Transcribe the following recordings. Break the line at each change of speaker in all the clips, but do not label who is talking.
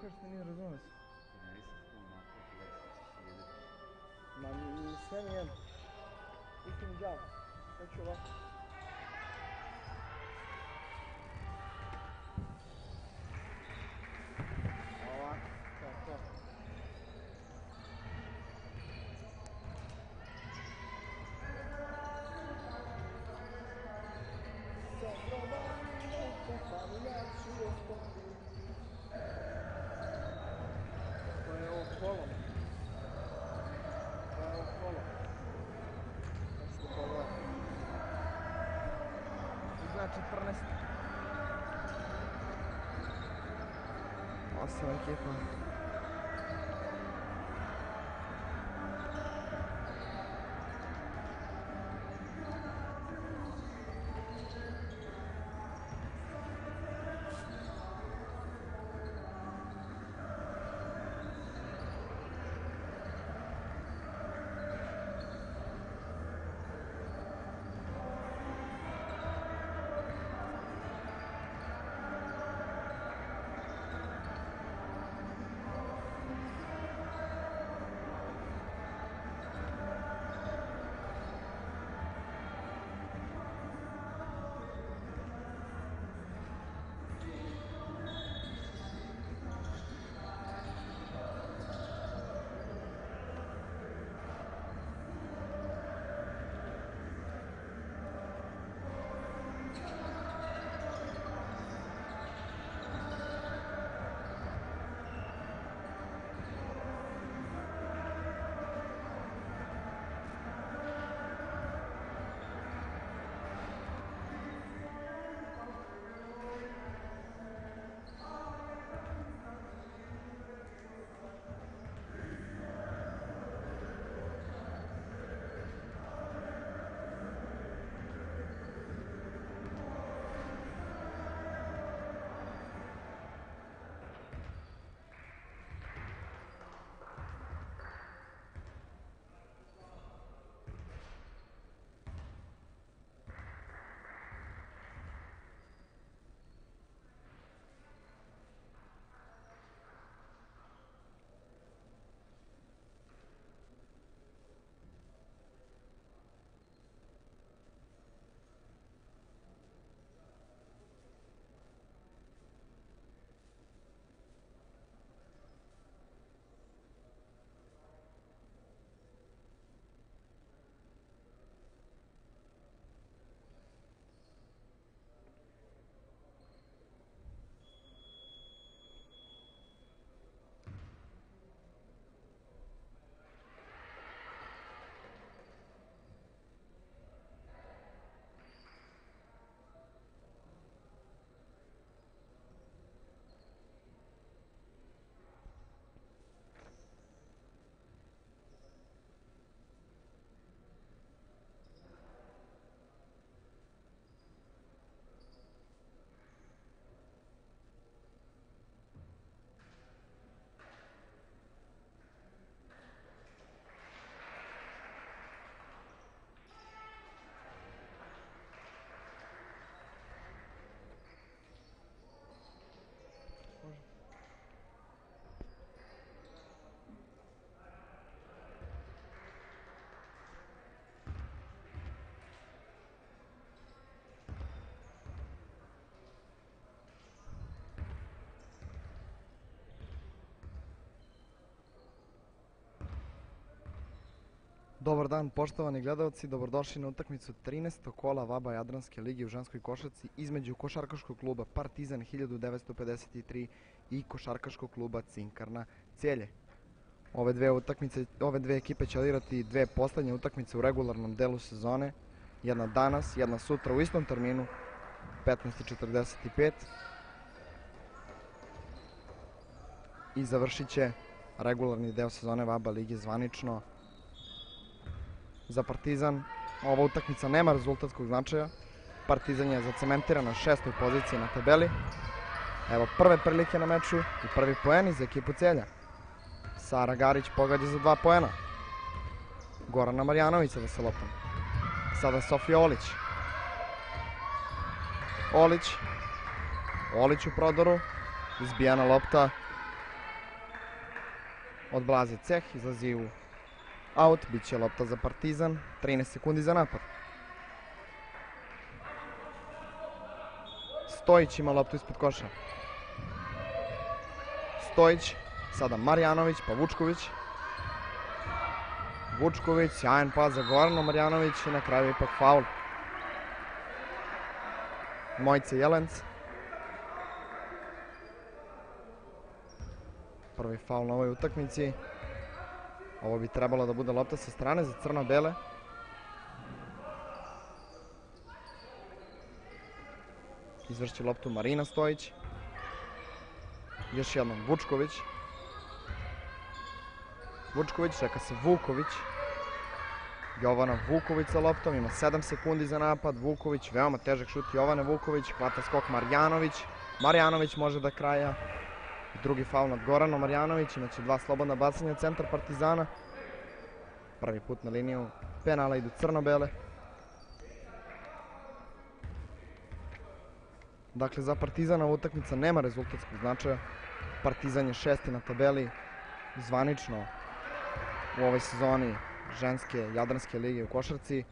кажется, не разумно. Ben istemiyorum. İkinci al. Kaçıyor bak. Bak. Bak bak. Sonra bak. Osam ekipa. Dobar dan poštovani gledalci, dobrodošli na utakmicu 13. kola Vaba Jadranske lige u ženskoj košarci između košarkaškog kluba Partizan 1953 i košarkaškog kluba Cinkarna Cijelje. Ove dve utakmice, ove dve ekipe će odigrati dve poslednje utakmice u regularnom delu sezone. Jedna danas, jedna sutra u istom terminu 15:45 i završit će regularni deo sezone Vaba lige zvanično za Partizan. Ova utakmica nema rezultatskog značaja. Partizan je zacementiran na šestoj poziciji na tabeli. Evo prve prilike na meču i prvi poeni za ekipu Celja. Sara Garić pogađa za dva poena. Gorana Marjanovića da se lopam. Sada Sofija Olić. Olić. Olić u prodoru. Izbijana lopta. od Blaze Ceh, izlazi u out, bit će lopta za Partizan, 13 sekundi za napad. Stojić ima loptu ispod koša. Stojić, sada Marjanović, pa Vučković. Vučković, sjajan pas za Gorano Marjanović i na kraju ipak faul. Mojce Jelenc. Prvi faul na ovoj utakmici. Ovo bi trebalo da bude lopta sa strane za crno-bele. Izvrši loptu Marina Stojić. Još jednom Vučković. Vučković, čeka se Vuković. Jovana Vuković sa loptom, ima 7 sekundi za napad. Vuković, veoma težak šut Jovane Vuković, hvata skok Marjanović. Marjanović može da kraja. Drugi faul nad Goranom Marjanović, imaće dva slobodna bacanja centar Partizana. Prvi put na liniju penala idu crno-bele. Dakle, za Partizana utakmica nema rezultatskog značaja. Partizan je šesti na tabeli, zvanično u ovoj sezoni ženske Jadranske lige u košarci.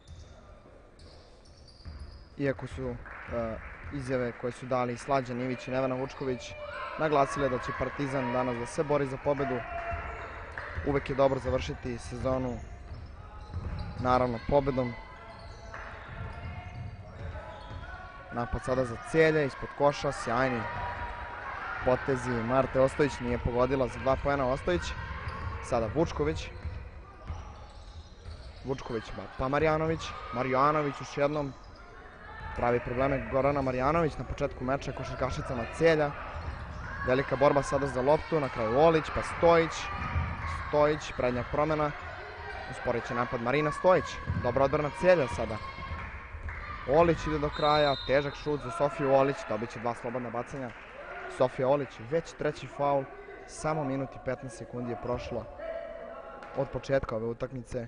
Iako su e, izjave koje su dali Slađan Ivić i Nevena Vučković naglasile da će Partizan danas da se bori za pobedu. Uvek je dobro završiti sezonu naravno pobedom. Napad sada za cijelje, ispod koša, sjajni potezi Marte Ostojić nije pogodila za dva pojena Ostojić. Sada Vučković. Vučković pa Marjanović. Marjanović još jednom pravi probleme Gorana Marjanović na početku meča košarkašicama cijelja. Velika borba sada za loptu, na kraju Olić, pa Stojić. Stojić, prednja promena. Usporit će napad Marina Stojić. Dobra odbrana cijelja sada. Olić ide do kraja, težak šut za Sofiju Olić, dobit će dva slobodna bacanja. Sofija Olić, već treći faul, samo minut i 15 sekundi je prošlo od početka ove utakmice.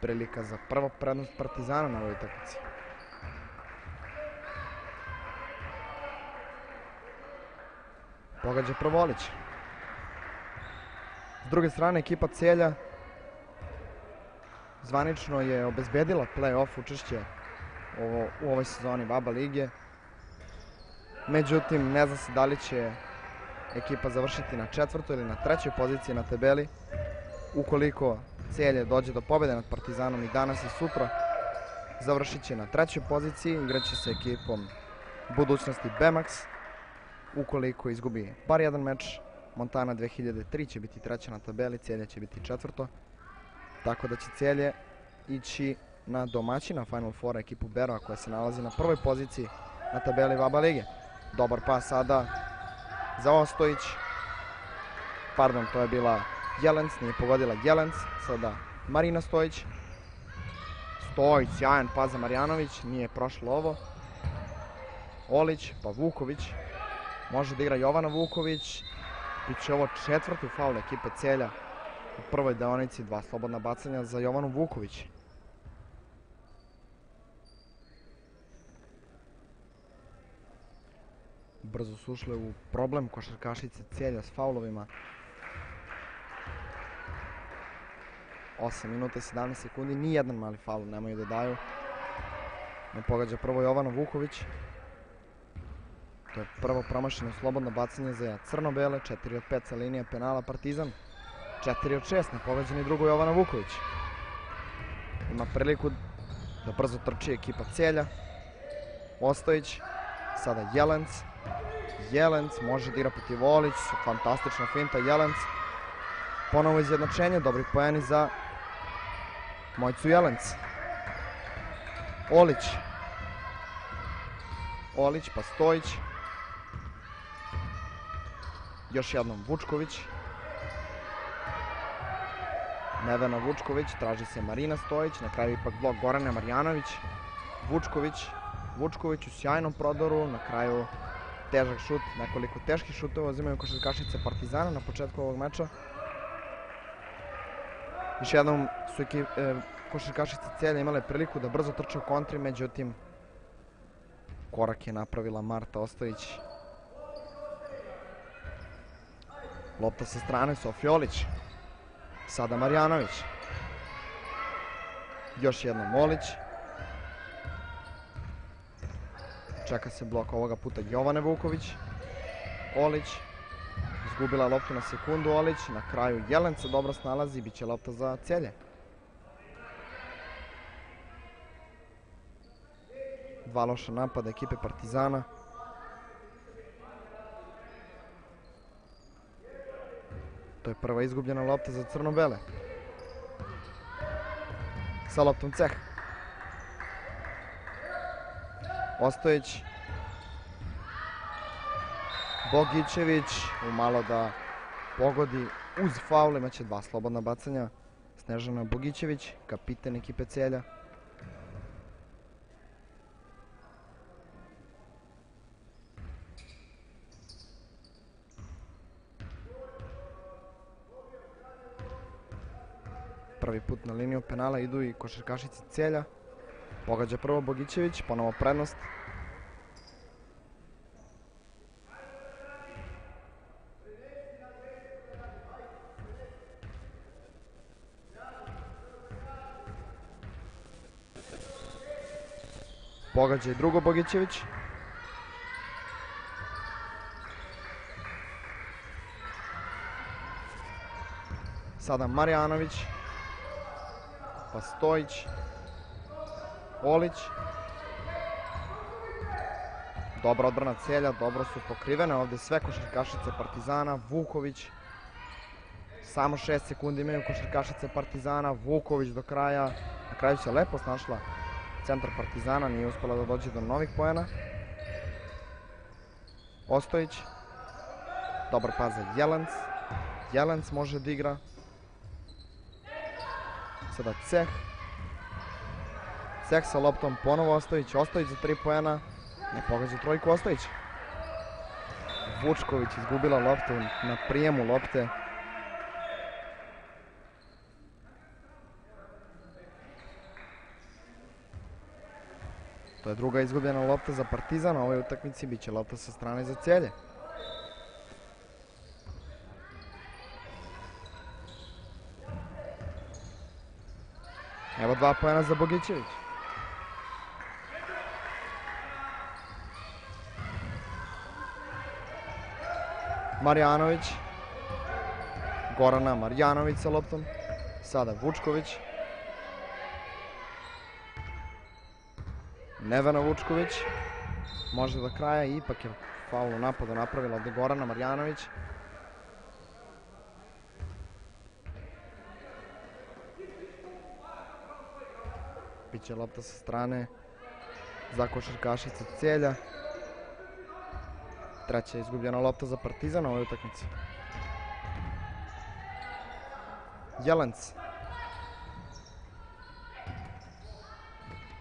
Prilika za prvo prednost Partizana na ovoj utakmici. Pogađa Provolić. S druge strane, ekipa Celja zvanično je obezbedila play-off učešće u ovoj sezoni Vaba Lige. Međutim, ne zna se da li će ekipa završiti na četvrtoj ili na trećoj poziciji na tabeli. Ukoliko Celje dođe do pobjede nad Partizanom i danas i sutra, završit će na trećoj poziciji, igraće se ekipom budućnosti Bemax. Ukoliko izgubi bar jedan meč, Montana 2003 će biti treća na tabeli, Celje će biti četvrto. Tako da će Celje ići na domaćina Final Four ekipu Berova koja se nalazi na prvoj poziciji na tabeli Vaba Lige. Dobar pas sada za Ostojić. Pardon, to je bila Jelenc, nije pogodila Jelenc. Sada Marina Stojić. Stojić, sjajan pas za Marjanović, nije prošlo ovo. Olić, pa Vuković. Može da igra Jovana Vuković. Biće ovo četvrti faul ekipe Celja u prvoj deonici, dva slobodna bacanja za Jovanu Vuković. Brzo su ušle u problem košarkašice Celja s faulovima. 8 minuta i 17 sekundi, ni jedan mali faul nemaju da daju. Ne pogađa prvo Jovana Vuković. To je prvo promašeno slobodno bacanje za crno-bele, 4 od 5 sa linije penala Partizan. 4 od 6 na pogađani drugo Jovana Vuković. Ima priliku da brzo trči ekipa Celja. Ostojić, sada Jelenc. Jelenc može da igra protiv Olić, fantastična finta Jelenc. Ponovo izjednačenje, dobri pojeni za Mojcu Jelenc. Olić. Olić pa Stojić. Još jednom Vučković. Nevena Vučković, traži se Marina Stojić, na kraju ipak blok Gorane Marjanović. Vučković, Vučković u sjajnom prodoru, na kraju težak šut, nekoliko teških šutova uzimaju košarkašice Partizana na početku ovog meča. Još jednom su ekip, e, košarkašice Celja imale priliku da brzo trče u kontri, međutim korak je napravila Marta Ostojić. Lopta sa strane, Sofiolić. Sada Marjanović. Još jednom Olić. Čeka se blok ovoga puta Jovane Vuković. Olić. Izgubila loptu na sekundu Olić. Na kraju Jelen se dobro snalazi. Biće lopta za celje. Dva loša napada ekipe Partizana. To je prva izgubljena lopta za crno-bele. Sa loptom ceh. Ostojić. Bogićević. Umalo da pogodi uz faul. Imaće dva slobodna bacanja. Snežana Bogićević, kapiten ekipe Celja. Prvi put na liniju penala idu i košarkašici Celja. Pogađa prvo Bogićević, ponovo prednost. Pogađa i drugo Bogićević. Sada Marjanović. Pa Stojić. Olić. Dobra odbrana celja, dobro su pokrivene ovde sve košarkašice Partizana, Vuković. Samo 6 sekundi imaju košarkašice Partizana, Vuković do kraja. Na kraju se lepo snašla centar Partizana, nije uspela da dođe do novih poena. Ostojić. Dobar pas za Jelenc. Jelenc može da igra. Sada Ceh. Ceh sa loptom ponovo Ostojić. Ostojić za tri poena. Ne pogađa trojku Ostojić. Vučković izgubila loptu na prijemu lopte. To je druga izgubljena lopta za Partizan, a ovoj utakmici biće lopta sa strane za celje. Evo dva pojena za Bogićević. Marjanović. Gorana Marjanović sa loptom. Sada Vučković. Nevena Vučković. Može do kraja i ipak je faul u napadu napravila ovde Gorana Marjanović. Biće lopta sa strane za košarkašice Celja. Treća izgubljena lopta za Partizan na ovoj utakmici. Jelenc.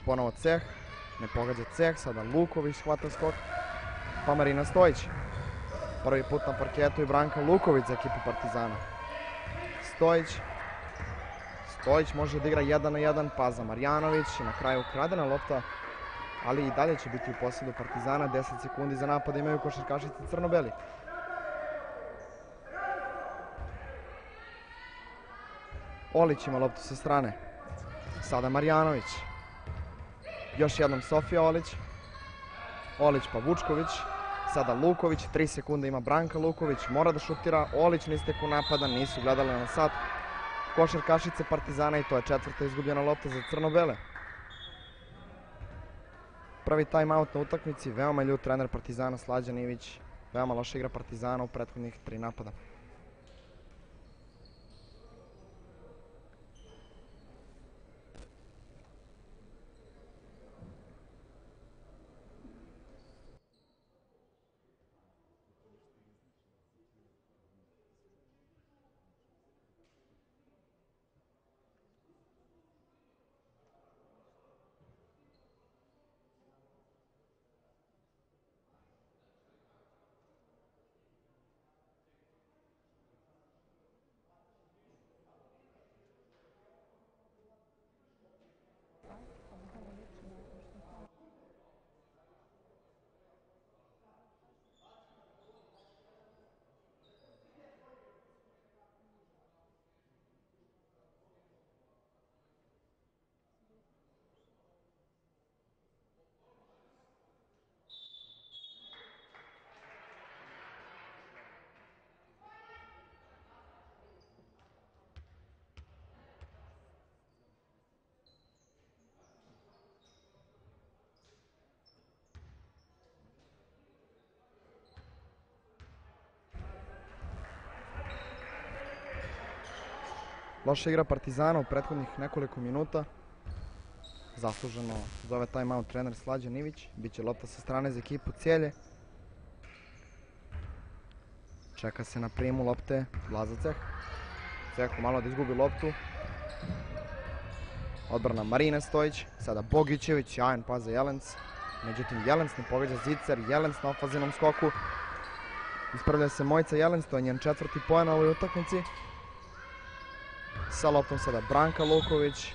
Ponovo Ceh. Ne pogađa Ceh, sada Luković hvata skok. Pa Marina Stojić. Prvi put na parketu i Branka Luković za ekipu Partizana. Stojić. Stojić može da igra 1 na 1, pa za Marjanović. Na kraju ukradena lopta, ali i dalje će biti u posjedu Partizana. 10 sekundi za napad imaju košarkašice crno-beli. Olić ima loptu sa strane. Sada Marjanović. Još jednom Sofija Olić. Olić pa Vučković. Sada Luković, 3 sekunde ima Branka Luković, mora da šutira. Olić na isteku napada, nisu gledali na sat. Košarkašice Partizana i to je četvrta izgubljena lopta za crno-bele. Prvi timeout na utakmici, veoma ljut trener Partizana Slađan Ivić. Veoma loša igra Partizana u prethodnih tri napada. Loša igra Partizana u prethodnih nekoliko minuta. Zasluženo zove timeout trener Slađan Ivić. Biće lopta sa strane za ekipu Cijelje. Čeka se na primu lopte Laza Ceh. Cehu malo da izgubi loptu. Odbrana Marina Stojić, sada Bogićević, sjajan pas za Jelenc. Međutim, Jelenc ne pogađa Zicer, Jelenc na ofazivnom skoku. Ispravlja se Mojica Jelenc, to je njen četvrti poen na ovoj utakmici. Sa loptom sada Branka Luković.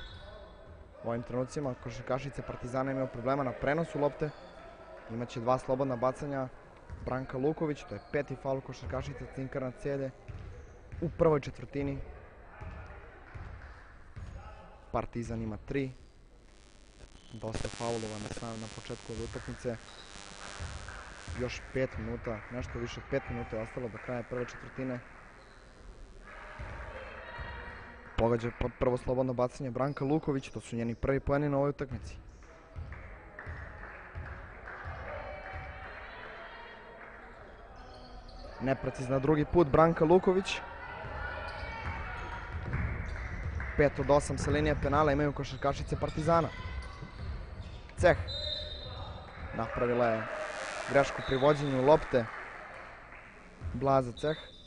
U ovim trenucima košarkašice Partizana imaju problema na prenosu lopte. Imaće dva slobodna bacanja Branka Luković, to je peti faul košarkašica Cinkara Cijelje u prvoj četvrtini. Partizan ima tri. Dosta faulova na, na početku ove utakmice. Još 5 minuta, nešto više od 5 minuta je ostalo do kraja prve četvrtine. Pogađa po- prvo slobodno bacanje Branka Luković, to su njeni prvi poeni na ovoj utakmici. Neprecizna drugi put Branka Luković. 5 od 8 sa linije penala imaju košarkašice Partizana. Ceh. Napravila je grešku pri vođenju lopte. Blaza Ceh.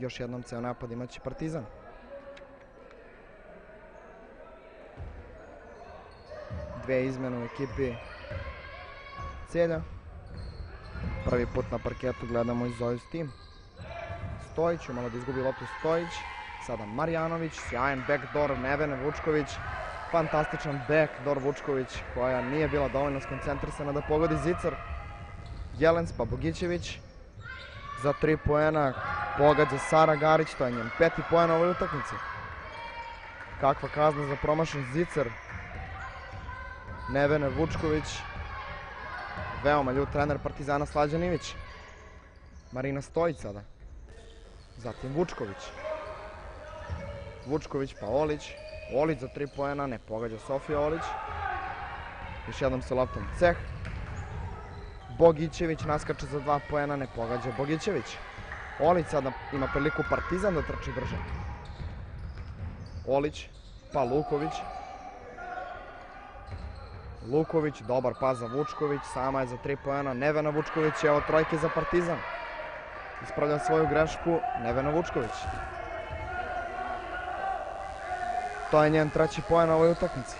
Još jednom ceo napad imaće Partizan. Dve izmene u ekipi Cijelja. Prvi put na parketu gledamo i Zoju Steam. Stojić, malo da izgubi loptu Stojić. Sada Marjanović, sjajan backdoor, Nevene Vučković. Fantastičan backdoor Vučković koja nije bila dovoljno skoncentrisana da pogodi Zicar. Jelens pa Bogićević za tri poena pogađa Sara Garić, to je njen peti poen ovoj utakmici. Kakva kazna za promašen Zicar. Nevene Vučković. Veoma ljut trener Partizana Slađan Ivić. Marina Stojić sada. Zatim Vučković. Vučković pa Olić. Olić za tri poena, ne pogađa Sofija Olić. Još jednom sa loptom Ceh. Bogićević naskače za dva poena, ne pogađa Bogićević. Olić sada ima priliku Partizan da trči brže. Olić, pa Luković. Luković, dobar pas za Vučković, sama je za tri poena. Nevena Vučković, evo trojke za Partizan. Ispravlja svoju grešku Nevena Vučković. To je njen treći poen na ovoj utakmici.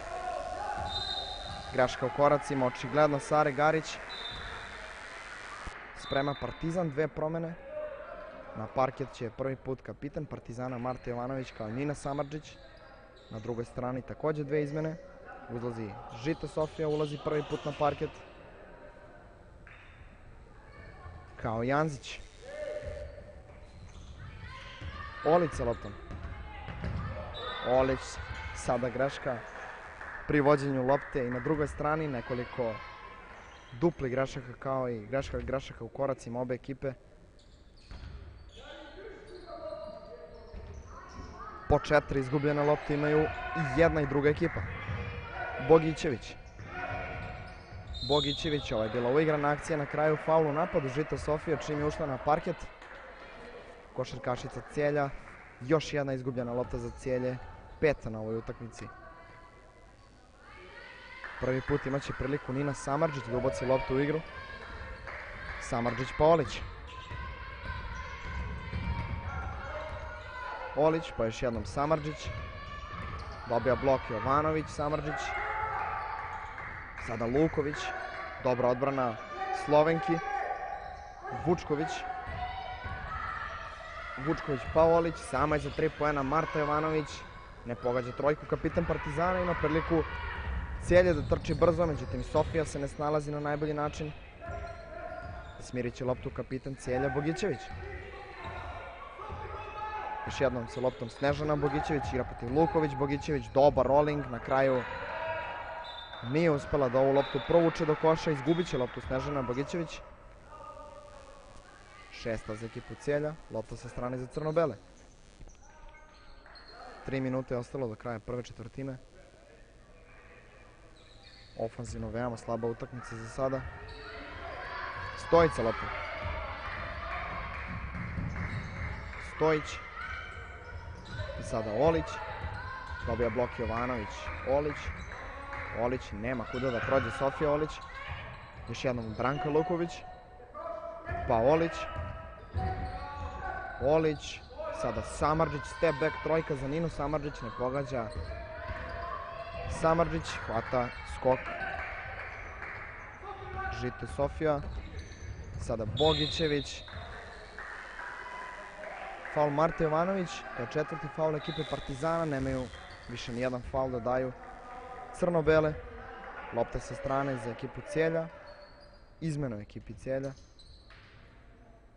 Greška u koracima, očigledno Sare Garić. Sprema Partizan, dve promene. Na parket će prvi put kapitan Partizana Marta Jovanović kao Nina Samardžić. Na drugoj strani takođe dve izmene. Uzlazi Žita Sofija, ulazi prvi put na parket. Kao Janzić. Olić sa loptom. Olić, sada greška pri vođenju lopte i na drugoj strani nekoliko dupli grešaka kao i greška grešaka u koracima obe ekipe. Po četiri izgubljene lopte imaju i jedna i druga ekipa. Bogićević. Bogićević, ovo je bila uigrana akcija na kraju faul u napadu Žita Sofija čim je ušla na parket. Košarkašica Cijelja, još jedna izgubljena lopta za Cijelje, peta na ovoj utakmici. Prvi put imaće priliku Nina Samardžić da ubaci loptu u igru. Samardžić pa Olić. Olić, pa još jednom Samardžić. Dobija blok Jovanović, Samardžić. Sada Luković. Dobra odbrana Slovenki. Vučković. Vučković pa Olić. Sama je za tri poena Marta Jovanović. Ne pogađa trojku. Kapitan Partizana ima priliku cijelje da trči brzo, međutim Sofija se ne snalazi na najbolji način. Smirit će loptu kapitan Cijelja Bogićević. Još jednom sa loptom Snežana Bogićević, igra protiv Luković Bogićević, dobar rolling, na kraju nije uspela da ovu loptu provuče do koša, izgubit će loptu Snežana Bogićević. Šesta za ekipu Cijelja, lopta sa strane za Crno-Bele. Tri minute je ostalo do kraja prve četvrtine. Ofanzivno veoma slaba utakmica za sada. Stojica lopta. Stojić. I sada Olić. Dobija blok Jovanović. Olić. Olić nema kuda da prođe Sofija Olić. Još jednom Branka Luković. Pa Olić. Olić. Sada Samarđić. Step back trojka za Ninu. Samarđić ne pogađa. Samarđić hvata skok. Žite Sofija. Sada Bogićević. Faul Marta Jovanović. To je četvrti faul ekipe Partizana. Nemaju više nijedan faul da daju. Crno-bele. Lopta sa strane za ekipu Cijelja. Izmena u ekipi Cijelja.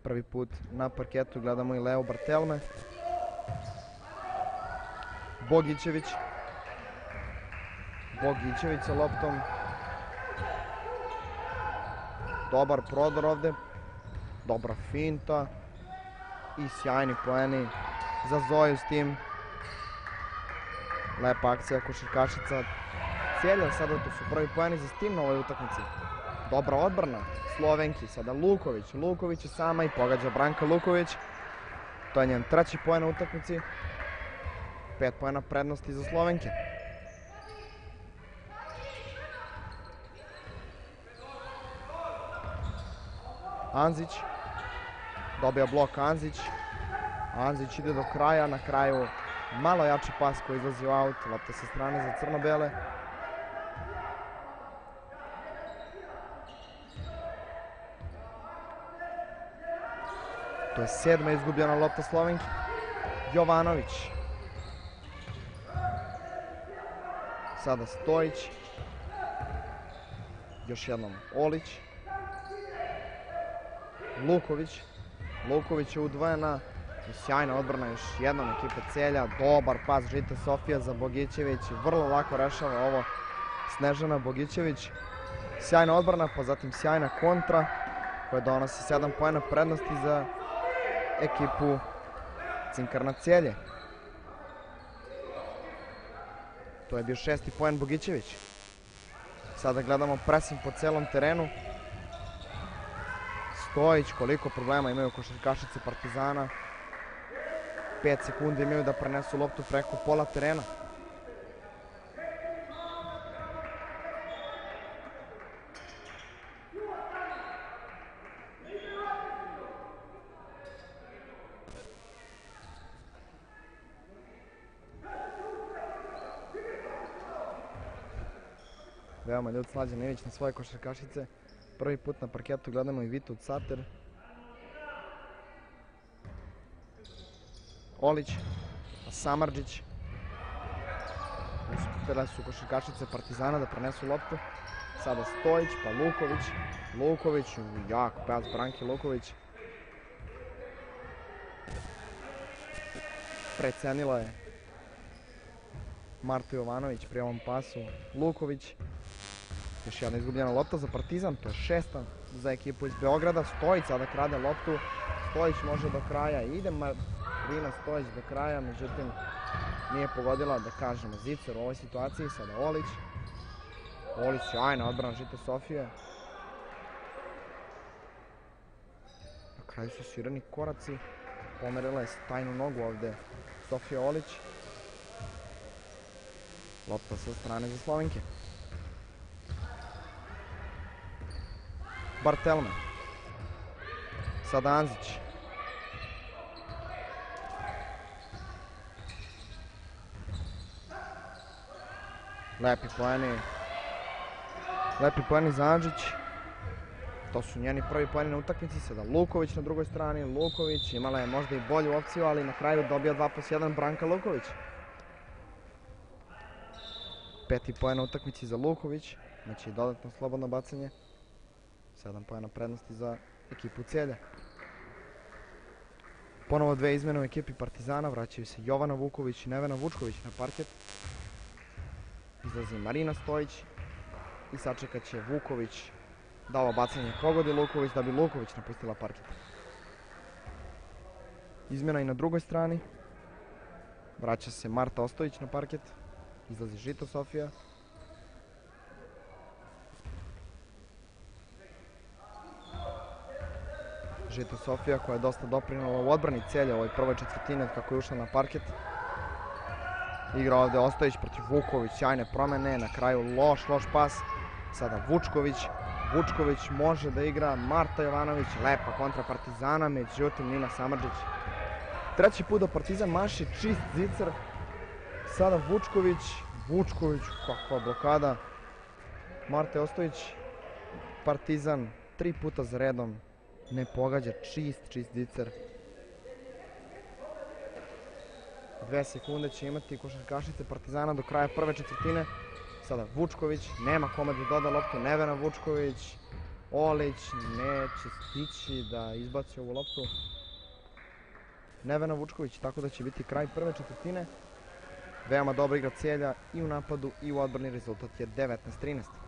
Prvi put na parketu gledamo i Leo Bartelme. Bogićević. Bogićević sa loptom. Dobar prodor ovde. Dobra finta. I sjajni poeni za Zoju s tim. Lepa akcija košarkašica Cijelja. Sada to su prvi poeni za Steam na ovoj utakmici. Dobra odbrana. Slovenki. Sada Luković. Luković je sama i pogađa Branka Luković. To je njen treći poen na utakmici. Pet poena prednosti za Slovenke. Anzić. Dobija blok Anzić. Anzić ide do kraja, na kraju malo jači pas koji izlazi u aut, lopta sa strane za crno-bele. To je sedma izgubljena lopta Slovenki. Jovanović. Sada Stojić. Još jednom Olić. Luković. Luković je udvojena. Sjajna odbrana još jednom ekipe Celja. Dobar pas Žita Sofija za Bogićević. Vrlo lako rešava ovo Snežana Bogićević. Sjajna odbrana, pa zatim sjajna kontra koja donosi 7 pojena prednosti za ekipu Cinkarna Celje. To je bio šesti poen Bogićević. Sada gledamo pressing po celom terenu. Stojić, koliko problema imaju košarkašice Partizana. 5 sekundi imaju da prenesu loptu preko pola terena. Veoma ljud Slađan Ivić na svoje košarkašice. Prvi put na parketu gledamo i Vitu Cater. Olić, Samarđić. Uspjela su košarkašice Partizana da prenesu loptu. Sada Stojić, pa Luković. Luković, jak pas Branki Luković. Precenila je Marta Jovanović pri ovom pasu. Luković. Još jedna izgubljena lopta za Partizan, to je šesta za ekipu iz Beograda. Stojić sada krade loptu. Stojić može do kraja. Ide Marina Stojić do kraja, međutim nije pogodila, da kažemo, Zicer u ovoj situaciji. Sada Olić. Olić sjajna odbrana Žite Sofije. Na kraju su svirani koraci. Pomerila je stajnu nogu ovde Sofija Olić. Lopta sa strane za Slovenke. Bartelme. Sada Anzić. Lepi poeni. Lepi poeni za Anžić. To su njeni prvi poeni na utakmici. Sada Luković na drugoj strani. Luković imala je možda i bolju opciju, ali na kraju dobija 2 plus 1 Branka Luković. Peti poen utakmici za Luković. Znači dodatno slobodno bacanje. 7 pojena prednosti za ekipu Cijelja. Ponovo dve izmene u ekipi Partizana, vraćaju se Jovana Vuković i Nevena Vučković na parket. Izlazi Marina Stojić i sačekat će Vuković da ovo bacanje pogodi Luković da bi Luković napustila parket. Izmjena i na drugoj strani. Vraća se Marta Ostojić na parket. Izlazi Žito Sofija. Žito Sofija koja je dosta doprinala u odbrani celja ovoj prvoj četvrtini od kako je ušla na parket. Igra ovde Ostojić protiv Vuković, sjajne promene, na kraju loš, loš pas. Sada Vučković, Vučković može da igra, Marta Jovanović, lepa kontra Partizana, međutim Nina Samrđić. Treći put da Partizan maši čist zicar, sada Vučković, Vučković, kakva blokada. Marta Ostojić, Partizan, tri puta za redom, ne pogađa, čist, čist zicer. Dve sekunde će imati košarkašice Partizana do kraja prve četvrtine. Sada Vučković, nema kome da doda loptu, Nevena Vučković, Olić neće stići da izbaci ovu loptu. Nevena Vučković, tako da će biti kraj prve četvrtine. Veoma dobra igra cijelja i u napadu i u odbrani rezultat je 19-13.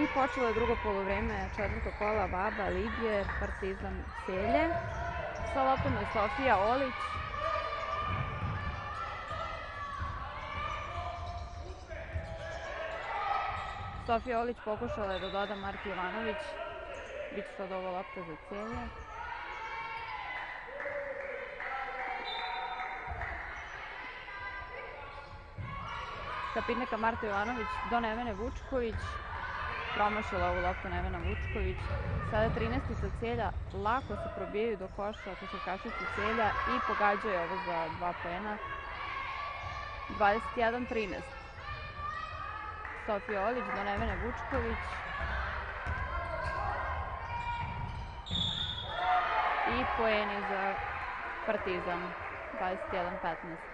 I počelo je drugo polovreme četvrtog kola Baba Lige, Partizan Celje. Sa loptom je Sofija Olić. Sofija Olić pokušala je da doda Marti Jovanović. Biće sad ovo lopta za Celje. Kapitneka Marta Jovanović do Nevene Vučković promašila ovu loptu Nevena Vučković. Sada 13. sa celja, lako se probijaju do koša košarkašice celja i pogađaju ovo za dva poena. 21-13. Sofija Olić do Nevene Vučković. I poeni za Partizan. 21-15.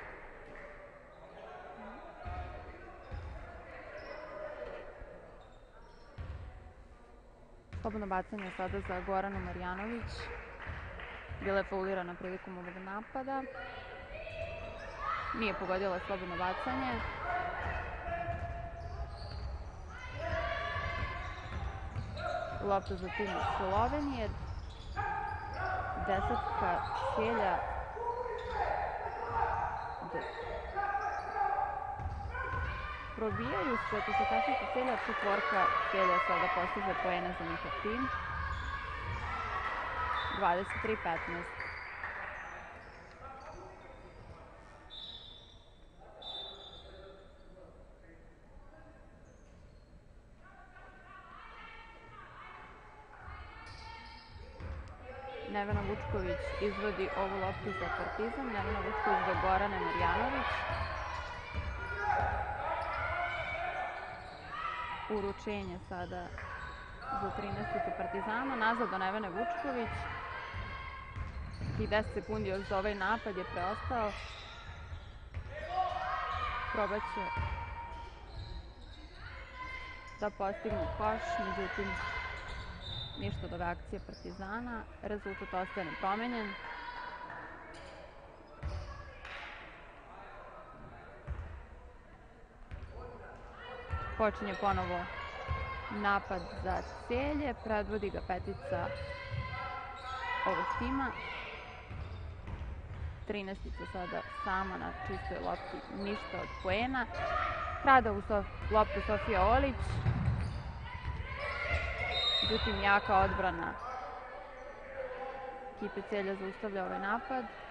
Slobodno bacanje sada za Goranu Marjanović. Bila je faulirana prilikom ovog napada. Nije pogodila slobodno bacanje. Lopta za tim Slovenije. Desetka Sjelja. Probijaju se košarkašice Celja, četvorka Celja sada postiže poene za njihov tim. 23-15. Nevena Vučković izvodi ovu loptu za Partizan. Nevena Vučković do Gorane Marjanović. Uručenje sada za 13. Partizana. Nazad do Nevene Vučković. I 10 sekundi još za ovaj napad je preostao. Probaće da postignu koš, međutim ništa od ove akcije Partizana. Rezultat ostaje nepromenjen. Počinje ponovo napad za celje, predvodi ga petica ovog tima. 13 sada sama na čistoj lopti, ništa od poena. Krada u sof, loptu Sofija Olić. Međutim, jaka odbrana ekipe Celja zaustavlja ovaj napad.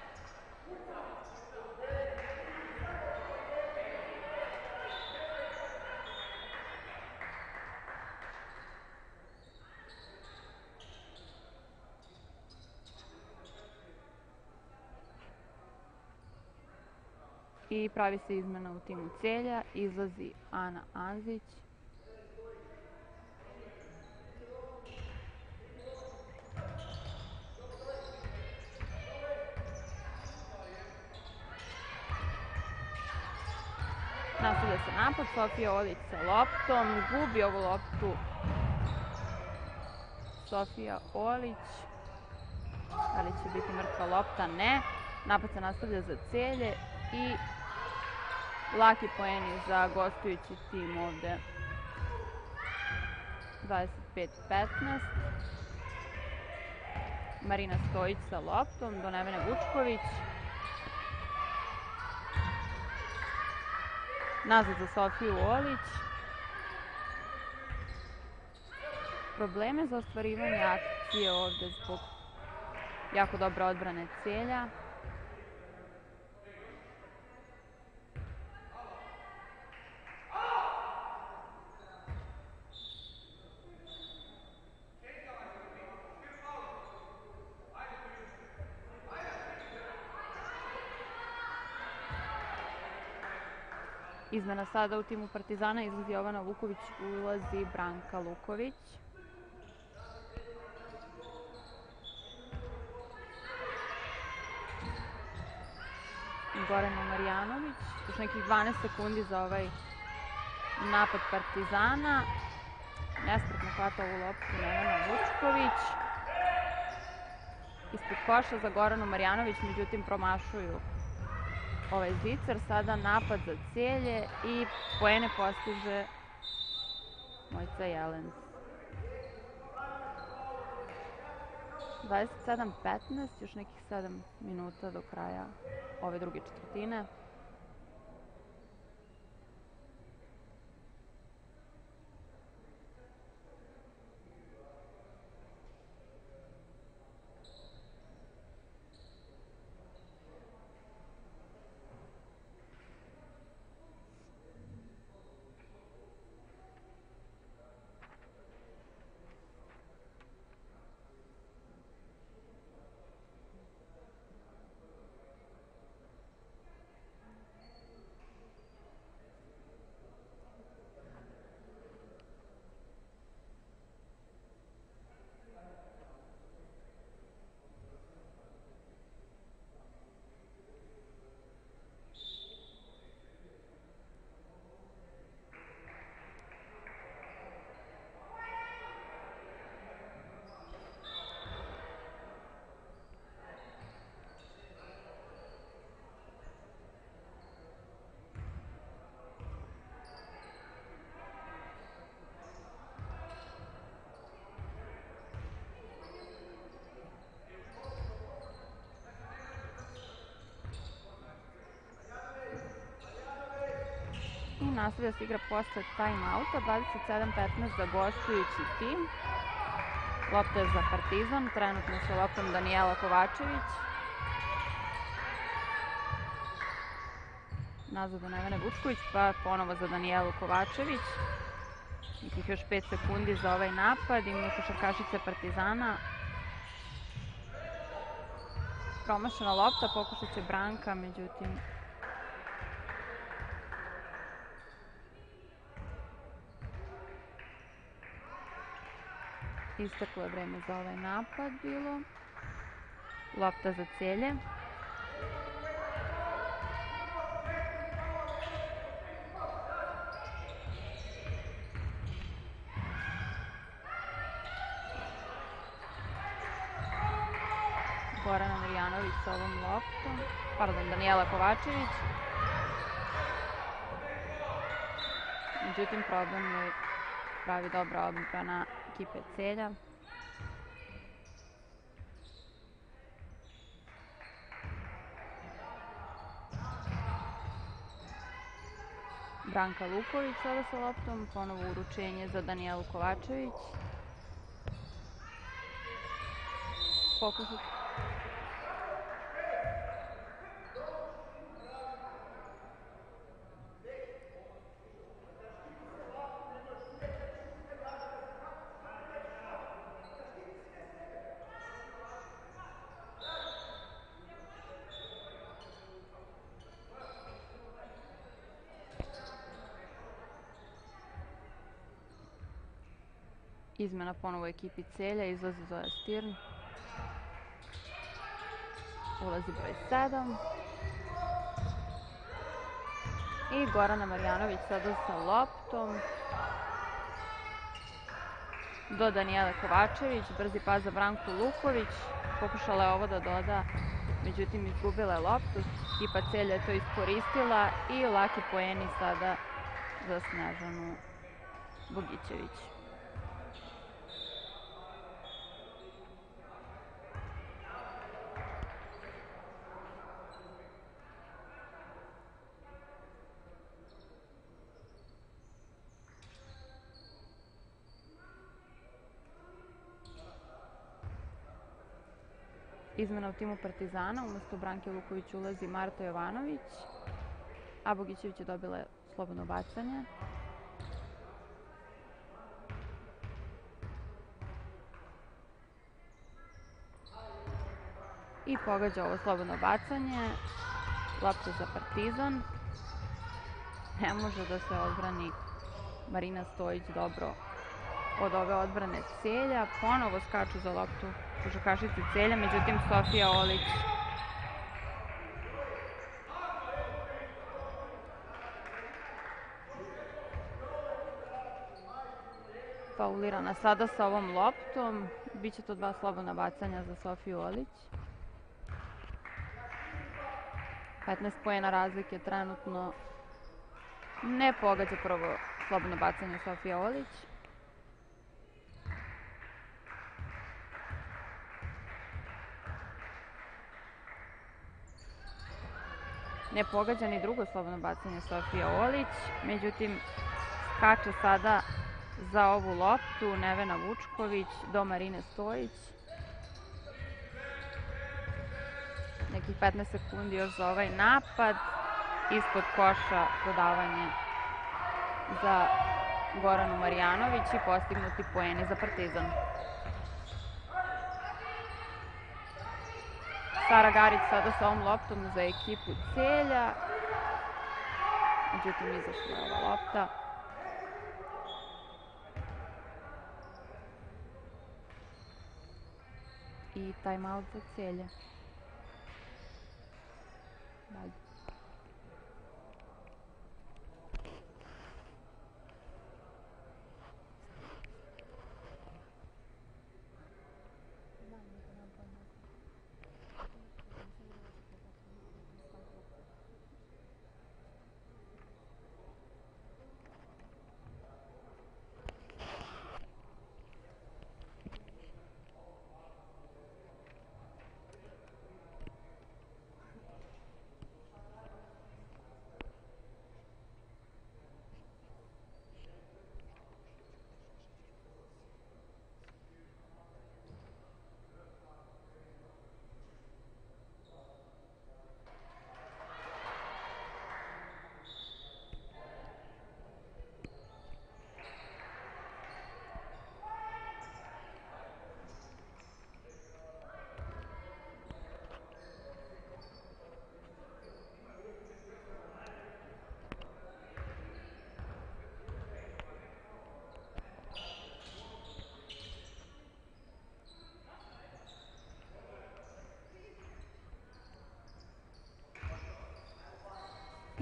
I pravi se izmena u timu Celja, izlazi Ana Anzić. Nastavlja se napad, Sofija Olić sa loptom, gubi ovu loptu Sofija Olić. Da li će biti mrtva lopta? Ne. Napad se nastavlja za celje i laki poeni za gostujući tim ovde. 25-15. Marina Stojić sa loptom do Nevene Vučković. Nazad za Sofiju Olić. Probleme za ostvarivanje akcije ovde zbog jako dobre odbrane celja. Izmena sada u timu Partizana izlazi Jovana Vuković, ulazi Branka Luković. Gorana Marjanović. Još nekih 12 sekundi za ovaj napad Partizana. Nespretno hvata ovu loptu Nevena Vučković. Ispod koša za Goranu Marjanović, međutim promašuju ovaj zicer. Sada napad za celje i poene postiže Mojca Jelens. 27-15, još nekih 7 minuta do kraja ove druge četvrtine. Nastavlja se igra posle time-outa, 27-15 za gostujući tim. Lopta je za Partizan, trenutno sa loptom Danijela Kovačević. Nazad do Nevene Vučković, pa ponovo za Danijelu Kovačević. Nekih još 5 sekundi za ovaj napad, imamo košarkašice Partizana. Promašena lopta, pokušat će Branka, međutim... Isteklo je vreme za ovaj napad bilo. Lopta za celje. Gorana Mirjanović sa ovom loptom. Pardon, Danijela Kovačević. Međutim, problem je pravi dobra odbrana ekipe Celja. Branka Luković sada sa loptom, ponovo uručenje za Danijelu Kovačević. Pokušat Izmena ponovo ekipi Celja, izlazi Zoja Stirn. Ulazi broj 7. I Gorana Marjanović sada sa loptom. Do Danijele Kovačević, brzi pas za Branku Luković. Pokušala je ovo da doda, međutim izgubila je loptu. Ekipa Celja je to iskoristila i laki poeni sada za Snežanu Bogićević. Izmena u timu Partizana, umesto Branke Luković ulazi Marta Jovanović, a Bogićević je dobila slobodno bacanje. I pogađa ovo slobodno bacanje. Lopta za Partizan. Ne može da se odbrani Marina Stojić dobro od ove odbrane Celja. Ponovo skaču za loptu košarkašici Celja, međutim Sofija Olić faulirana sada sa ovom loptom. Biće to dva slobodna bacanja za Sofiju Olić. 15 pojena razlike trenutno ne pogađa prvo slobodno bacanje Sofija Olić. Ne pogađa ni drugo slobodno bacanje Sofija Olić, međutim skače sada za ovu loptu Nevena Vučković do Marine Stojić. Nekih 15 sekundi još za ovaj napad. Ispod koša dodavanje za Goranu Marjanović i postignuti poeni za Partizan. Sara Garić sada sa ovom loptom za ekipu Celja. Međutim, izašla je ova lopta. I timeout za Celja.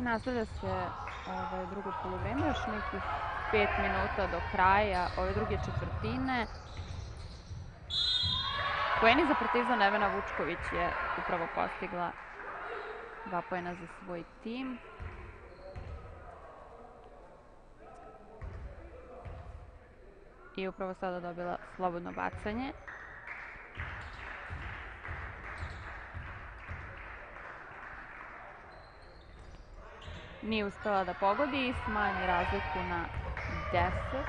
Nastavlja se ovaj, drugo polovreme, još nekih 5 minuta do kraja ove druge četvrtine. Poeni za Partizan Evena Vučković je upravo postigla dva poena za svoj tim. I upravo sada dobila slobodno bacanje. Nije uspela da pogodi i smanji razliku na 10.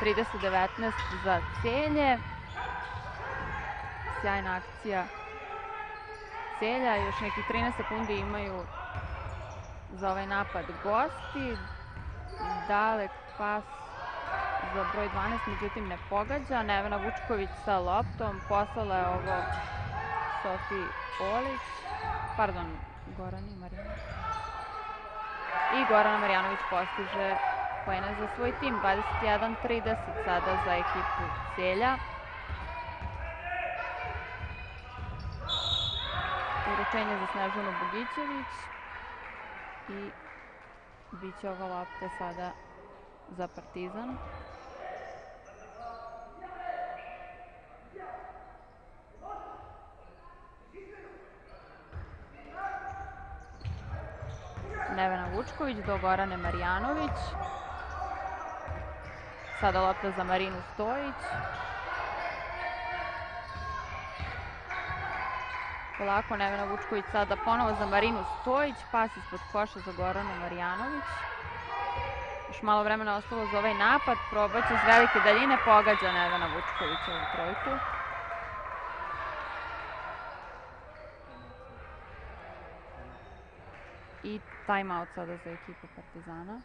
30-19 za celje. Sjajna akcija celja. Još nekih 13 sekundi imaju za ovaj napad gosti. Dalek pas za broj 12, međutim ne pogađa. Nevena Vučković sa loptom. Poslala je ovo Sofi Olić. Pardon, Gorani Marjanović. I Gorana Marjanović postiže poene za svoj tim. 21-30 sada za ekipu Celja. Uručenje za Snežanu Bogićević. I bit će ova lopta sada za Partizan. Nevena Vučković do Gorane Marjanović. Sada lopta za Marinu Stojić. Polako Nevena Vučković sada ponovo za Marinu Stojić. Pas ispod koša za Goranu Marjanović. Još malo vremena ostalo za ovaj napad. Probaće iz velike daljine. Pogađa Nevena Vučković ovu trojku. I timeout sada za ekipu Partizana.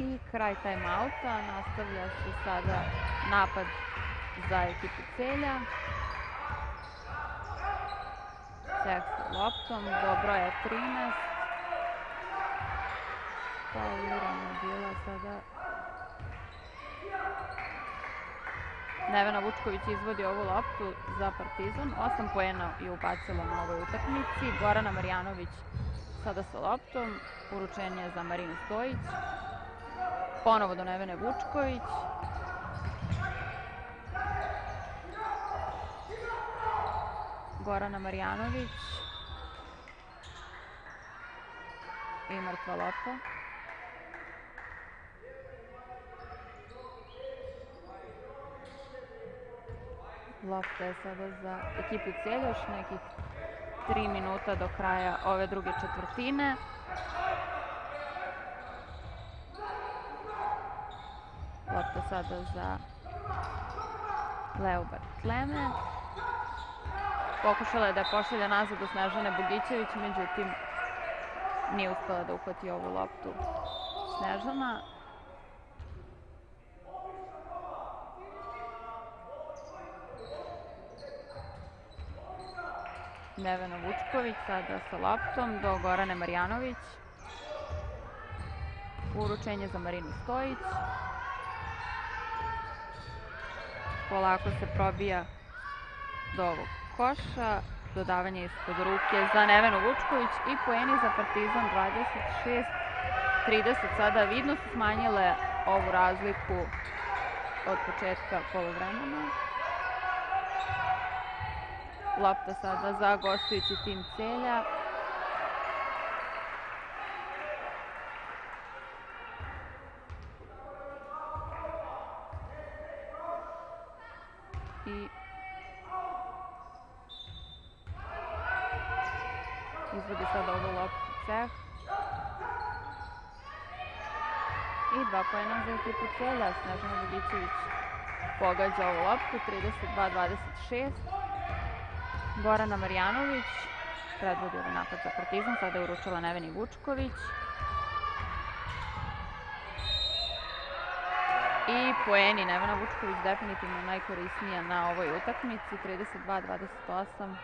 I kraj timeouta, nastavlja se sada napad za ekipu Celja. Ceh sa loptom, dobro je 13. Paulirana bila sada Nevena Vučković izvodi ovu loptu za Partizan. 8 poena je ubacila na ovoj utakmici. Gorana Marjanović sada sa loptom. Uručenje za Marinu Stojić. Ponovo do Nevene Vučković. Gorana Marjanović. I mrtva lopta. Lopta je sada za ekipu Celja, još nekih 3 minuta do kraja ove druge četvrtine. Lopta sada za Leobard Kleme. Pokušala je da pošalja nazad u Snežane Bogićević, međutim nije uspela da uhvati ovu loptu Snežana. Nevena Vučković sada sa loptom do Gorane Marjanović. Uručenje za Marinu Stojić. Polako se probija do ovog koša. Dodavanje ispod ruke za Nevenu Vučković i poeni za Partizan 30 sada vidno su smanjile ovu razliku od početka polovremena. Lopta sada za gostujući tim celja. I izvodi sada ovu loptu ceh. I dva pojena za. Snežana Bogićević pogađa ovu loptu, 32-26. Gorana Marjanović predvodi ovaj napad za Partizan, sada je uručila Neveni Vučković. I poeni Nevena Vučković definitivno najkorisnija na ovoj utakmici, 32-28.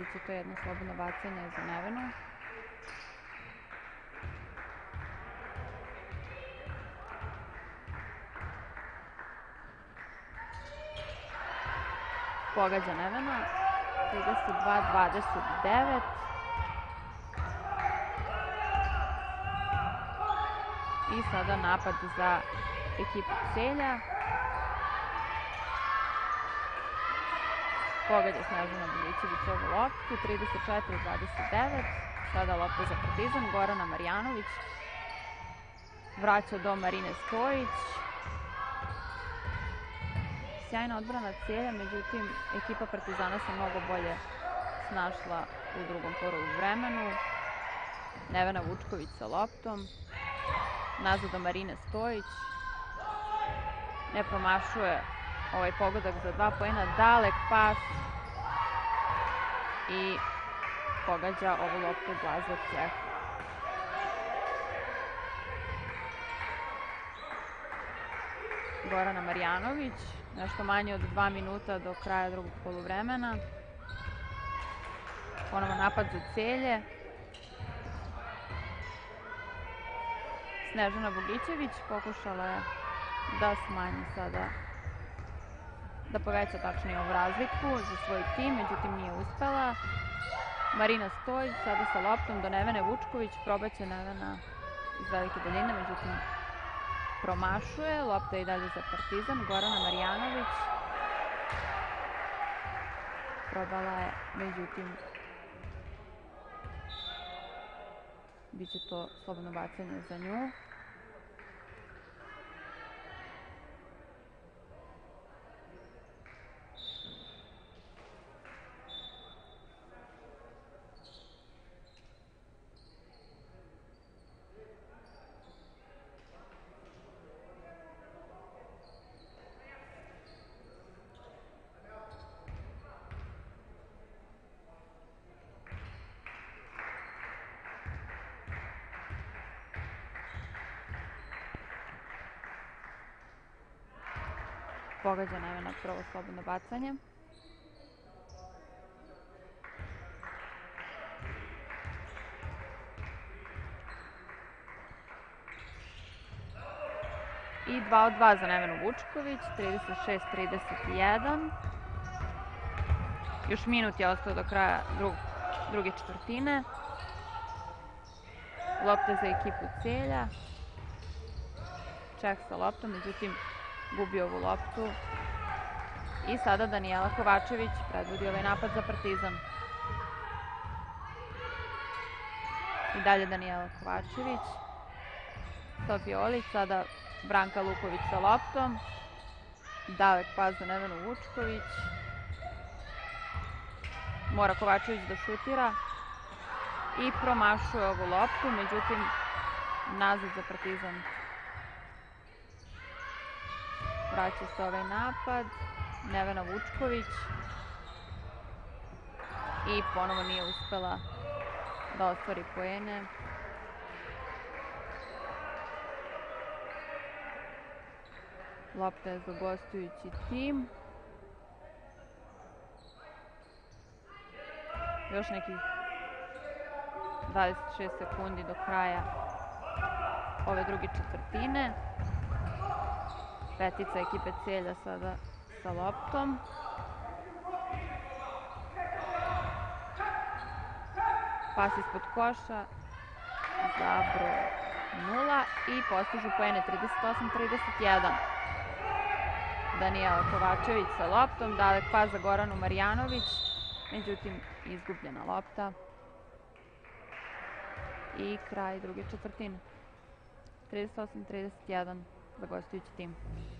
I bit će to jedno slobodno bacanje za Nevenu. Pogađa Nevena. 32-29. I sada napad za ekipu Celja. Pogađa Snežana Bilićević ovu loptu. 34-29. Sada lopta za Partizan. Gorana Marjanović. Vraća do Marine Stojić sjajna odbrana celja, međutim ekipa Partizana se mnogo bolje snašla u drugom porovu vremenu. Nevena Vučković sa loptom. Nazad do Marine Stojić. Ne promašuje ovaj pogodak za dva pojena. Dalek pas. I pogađa ovu loptu Blazo Ceh. Gorana Marjanović nešto manje od dva minuta do kraja drugog poluvremena. Ponovo napad za celje. Snežana Bogićević pokušala je da smanji sada, da poveća tačnije ovu razliku za svoj tim, međutim nije uspela. Marina Stojić sada sa loptom do Nevene Vučković, probaće Nevena iz velike daljine, međutim promašuje, lopta je i dalje za Partizan, Gorana Marjanović. Probala je, međutim, bit će to slobodno bacanje za nju. Pogađa Nevena prvo slobodno bacanje. I 2 od 2 za Nevenu Vučković, 36-31. Još minut je ostao do kraja drug, druge četvrtine. Lopta za ekipu celja. Čeh sa loptom, međutim gubi ovu loptu. I sada Danijela Kovačević predvodi ovaj napad za Partizan. I dalje Danijela Kovačević. Sofija Olić, sada Branka Luković sa loptom. Dalek pas za Nevenu Vučković. Mora Kovačević da šutira. I promašuje ovu loptu, međutim nazad za Partizan vraća se ovaj napad. Nevena Vučković. I ponovo nije uspela da ostvari poene. Lopta je za gostujući tim. Još nekih 26 sekundi do kraja ove druge četvrtine. Petica ekipe Celja sada sa loptom. Pas ispod koša za broj 0 i postižu poene 38-31. Danijela Kovačević sa loptom, dalek pas za Goranu Marjanović, međutim izgubljena lopta. I kraj druge četvrtine. 38-31 da gostujete.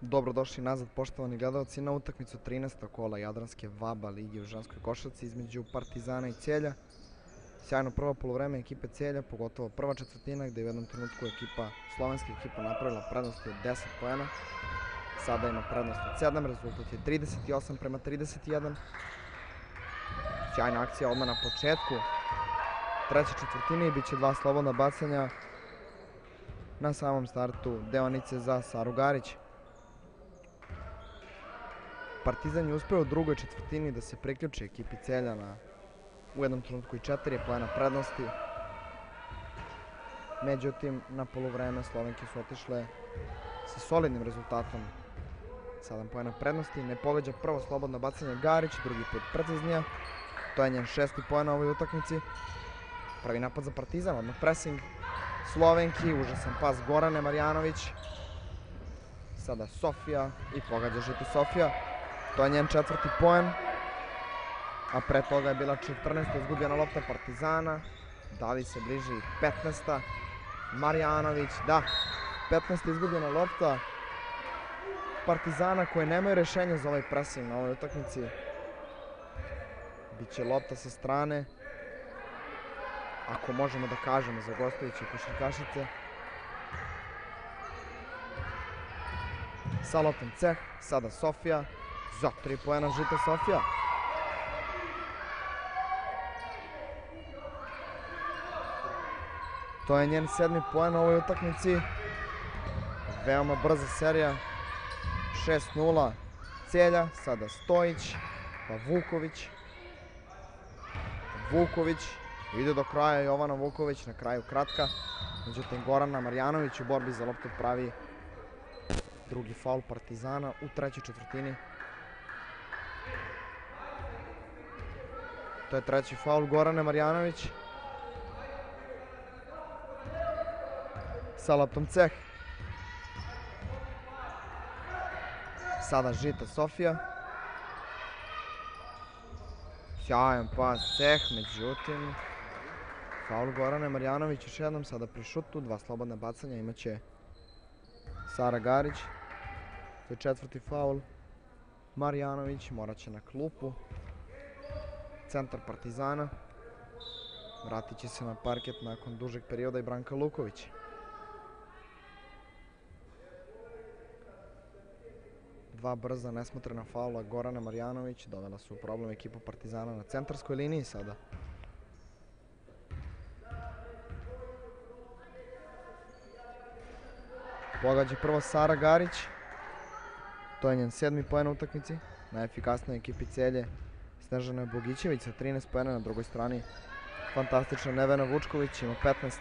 Dobrodošli nazad poštovani gledalci na utakmicu 13. kola Jadranske VABA lige u ženskoj košarci između Partizana i Celja. Sjajno prvo polovreme ekipe Celja, pogotovo prva četvrtina gde je u jednom trenutku ekipa, slovenska ekipa napravila prednost od 10 poena. Sada ima prednost od 7, rezultat je 38 prema 31. Sjajna akcija odmah na početku treće četvrtine i bit će dva slobodna bacanja na samom startu deonice za Saru Garić. Partizan je uspeo u drugoj četvrtini da se priključi ekipi Celja na u jednom trenutku i četiri plana prednosti. Međutim, na polovreme Slovenke su otišle sa solidnim rezultatom 7 pojena prednosti. Ne pogađa prvo slobodno bacanje Garić, drugi put preciznija. To je njen šesti poen na ovoj utakmici. Pravi napad za Partizan, odmah pressing Slovenki, užasan pas Gorane Marjanović. Sada Sofija i pogađa žiti Sofija. To je njen četvrti poen. A pre toga je bila 14. izgubljena lopta Partizana. Da li se bliži 15. Marjanović, da. 15. izgubljena lopta Partizana koje nemaju rešenja za ovaj pressing na ovoj utakmici. Biće lopta sa strane. Ako možemo da kažemo za gostujuće košarkašice. Sa loptom Ceh, sada Sofija. Za tri poena žita Sofija. To je njen sedmi poen na ovoj utakmici. Veoma brza serija. 6-0. Celja, sada Stojić, pa Vuković. Vuković, ide do kraja Jovana Vuković, na kraju kratka. Međutim, Gorana Marjanović u borbi za loptu pravi drugi faul Partizana u trećoj četvrtini. To je treći faul Gorane Marjanović. Sa loptom Ceh. Sada Žita Sofija. Sjajan pas Ceh, međutim... Faul Gorane Marjanović još jednom sada pri šutu, dva slobodna bacanja imaće Sara Garić. To je četvrti faul. Marjanović morat će na klupu. Centar Partizana. Vratit će se na parket nakon dužeg perioda i Branka Luković. Dva brza nesmotrena faula Gorana Marjanović dovela su u problem ekipu Partizana na centarskoj liniji sada. Pogađa prvo Sara Garić. To je njen sedmi poen u utakmici. Najefikasnoj ekipi celje Snežana Bogićević sa 13 poena na drugoj strani. Fantastična Nevena Vučković ima 15.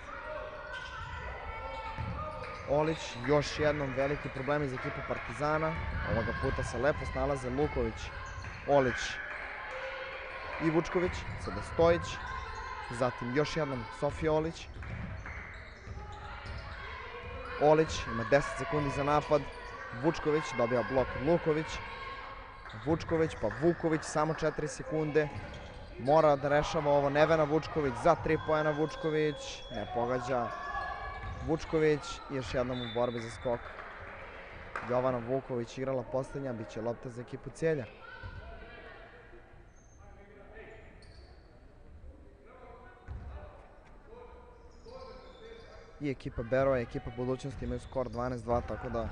Olić, još jednom veliki problemi za ekipu Partizana. Ovoga puta se lepo snalaze Luković, Olić i Vučković. Sada Stojić. Zatim još jednom Sofija Olić. Olić ima 10 sekundi za napad. Vučković dobija blok Luković. Vučković pa Vuković samo 4 sekunde. Mora da rešava ovo Nevena Vučković za 3 pojena Vučković. Ne pogađa. Vučković još jednom u borbi za skok. Jovana Vuković igrala poslednja, bit će lopta za ekipu Cijelja. I ekipa Berova i ekipa Budućnosti imaju skor 12-2, tako da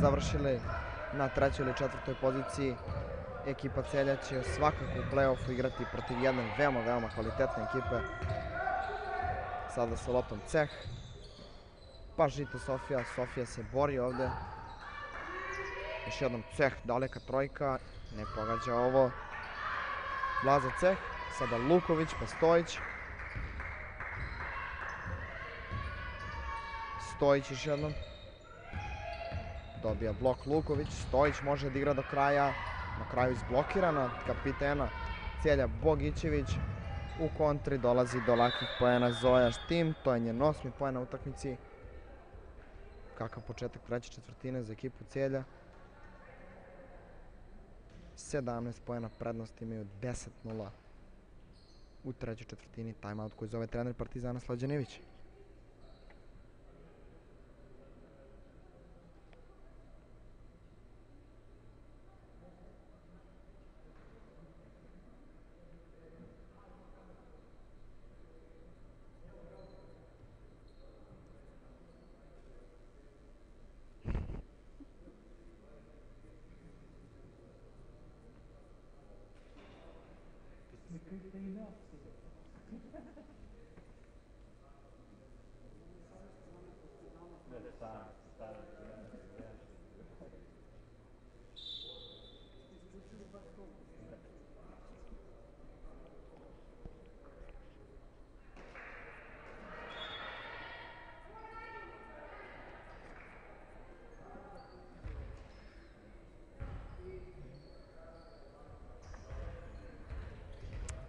završili na trećoj ili četvrtoj poziciji. Ekipa Celja će svakako u play-offu igrati protiv jedne veoma, veoma kvalitetne ekipe. Sada sa loptom Ceh. Pa žito Sofija, Sofija se bori ovde. Još jednom Ceh, daleka trojka, ne pogađa ovo. Laza Ceh, sada Luković, pa Stojić. Stojić još jednom. Dobija blok Luković, Stojić može da igra do kraja. Na kraju izblokirana kapitena Cijelja Bogićević. U kontri dolazi do lakih poena Zoja Štim, to je njen osmi poen na utakmici. Kakav početak treće četvrtine za ekipu Cijelja. 17 poena prednosti imaju 10-0 u trećoj četvrtini. Timeout koji zove trener Partizana Slađanević.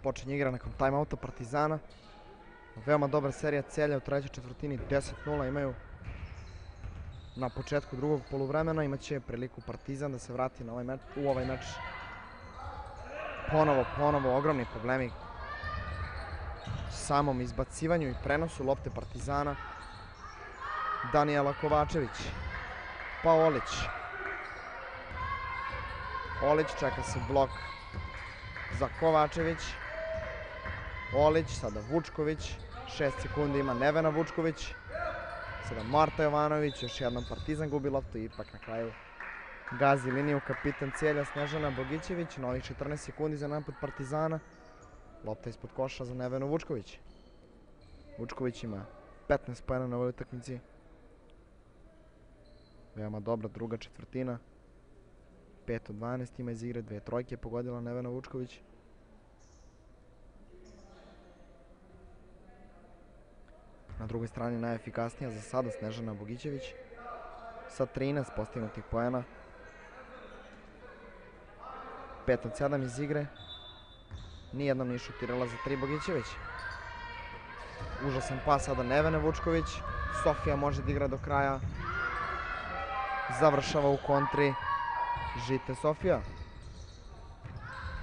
Počinje igra nakon timeouta Partizana. Veoma dobra serija celja u trećoj četvrtini, 10-0 imaju na početku drugog poluvremena. Imaće priliku Partizan da se vrati na ovaj meč, u ovaj meč. Ponovo, ponovo, ogromni problemi samom izbacivanju i prenosu lopte Partizana. Danijela Kovačević, pa Olić. Olić čeka se blok za Kovačević. Olić, sada Vučković, 6 sekundi ima Nevena Vučković, sada Marta Jovanović, još jednom Partizan gubi loptu ipak na kraju gazi liniju kapitan cijelja Snežana Bogićević, novih 14 sekundi za napad Partizana, lopta ispod koša za Nevenu Vučković. Vučković ima 15 pojena na ovoj utakmici. Veoma dobra druga četvrtina. 5 od 12 ima iz igre, dve trojke je pogodila Nevena Vučković. Na drugoj strani najefikasnija za sada Snežana Bogićević sa 13 postignutih poena. 5 od 7 iz igre. Nijednom nije šutirala za 3 Bogićević. Užasan pas sada Nevene Vučković. Sofija može da igra do kraja. Završava u kontri. Žite Sofija.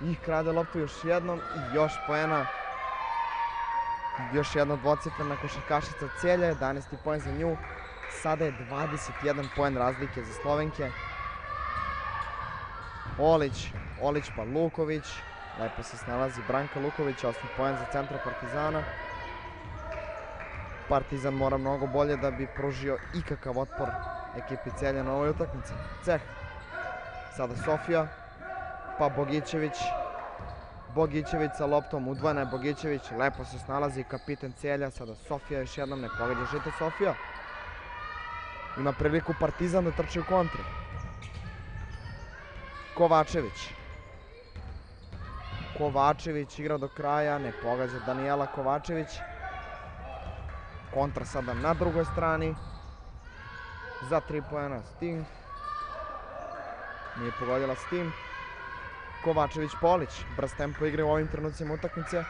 I krade loptu još jednom i još poena još jedna dvocifrena košarkašica Cijelja, 11. poen za nju. Sada je 21 poen razlike za Slovenke. Olić, Olić pa Luković. Lepo se snalazi Branka Luković, 8 poen za centra Partizana. Partizan mora mnogo bolje da bi pružio ikakav otpor ekipi Celja na ovoj utakmici. Ceh. Sada Sofija, pa Bogićević, Bogićević sa loptom, udvojena je Bogićević, lepo se snalazi kapitan Celja, sada Sofija još jednom ne pogađa žite Sofija. Ima priliku Partizan da trči u kontri. Kovačević. Kovačević igra do kraja, ne pogađa Danijela Kovačević. Kontra sada na drugoj strani. Za tri pojena Sting. Nije pogodila Sting. Kovačević Polić, brz tempo igre u ovim trenucima utakmice.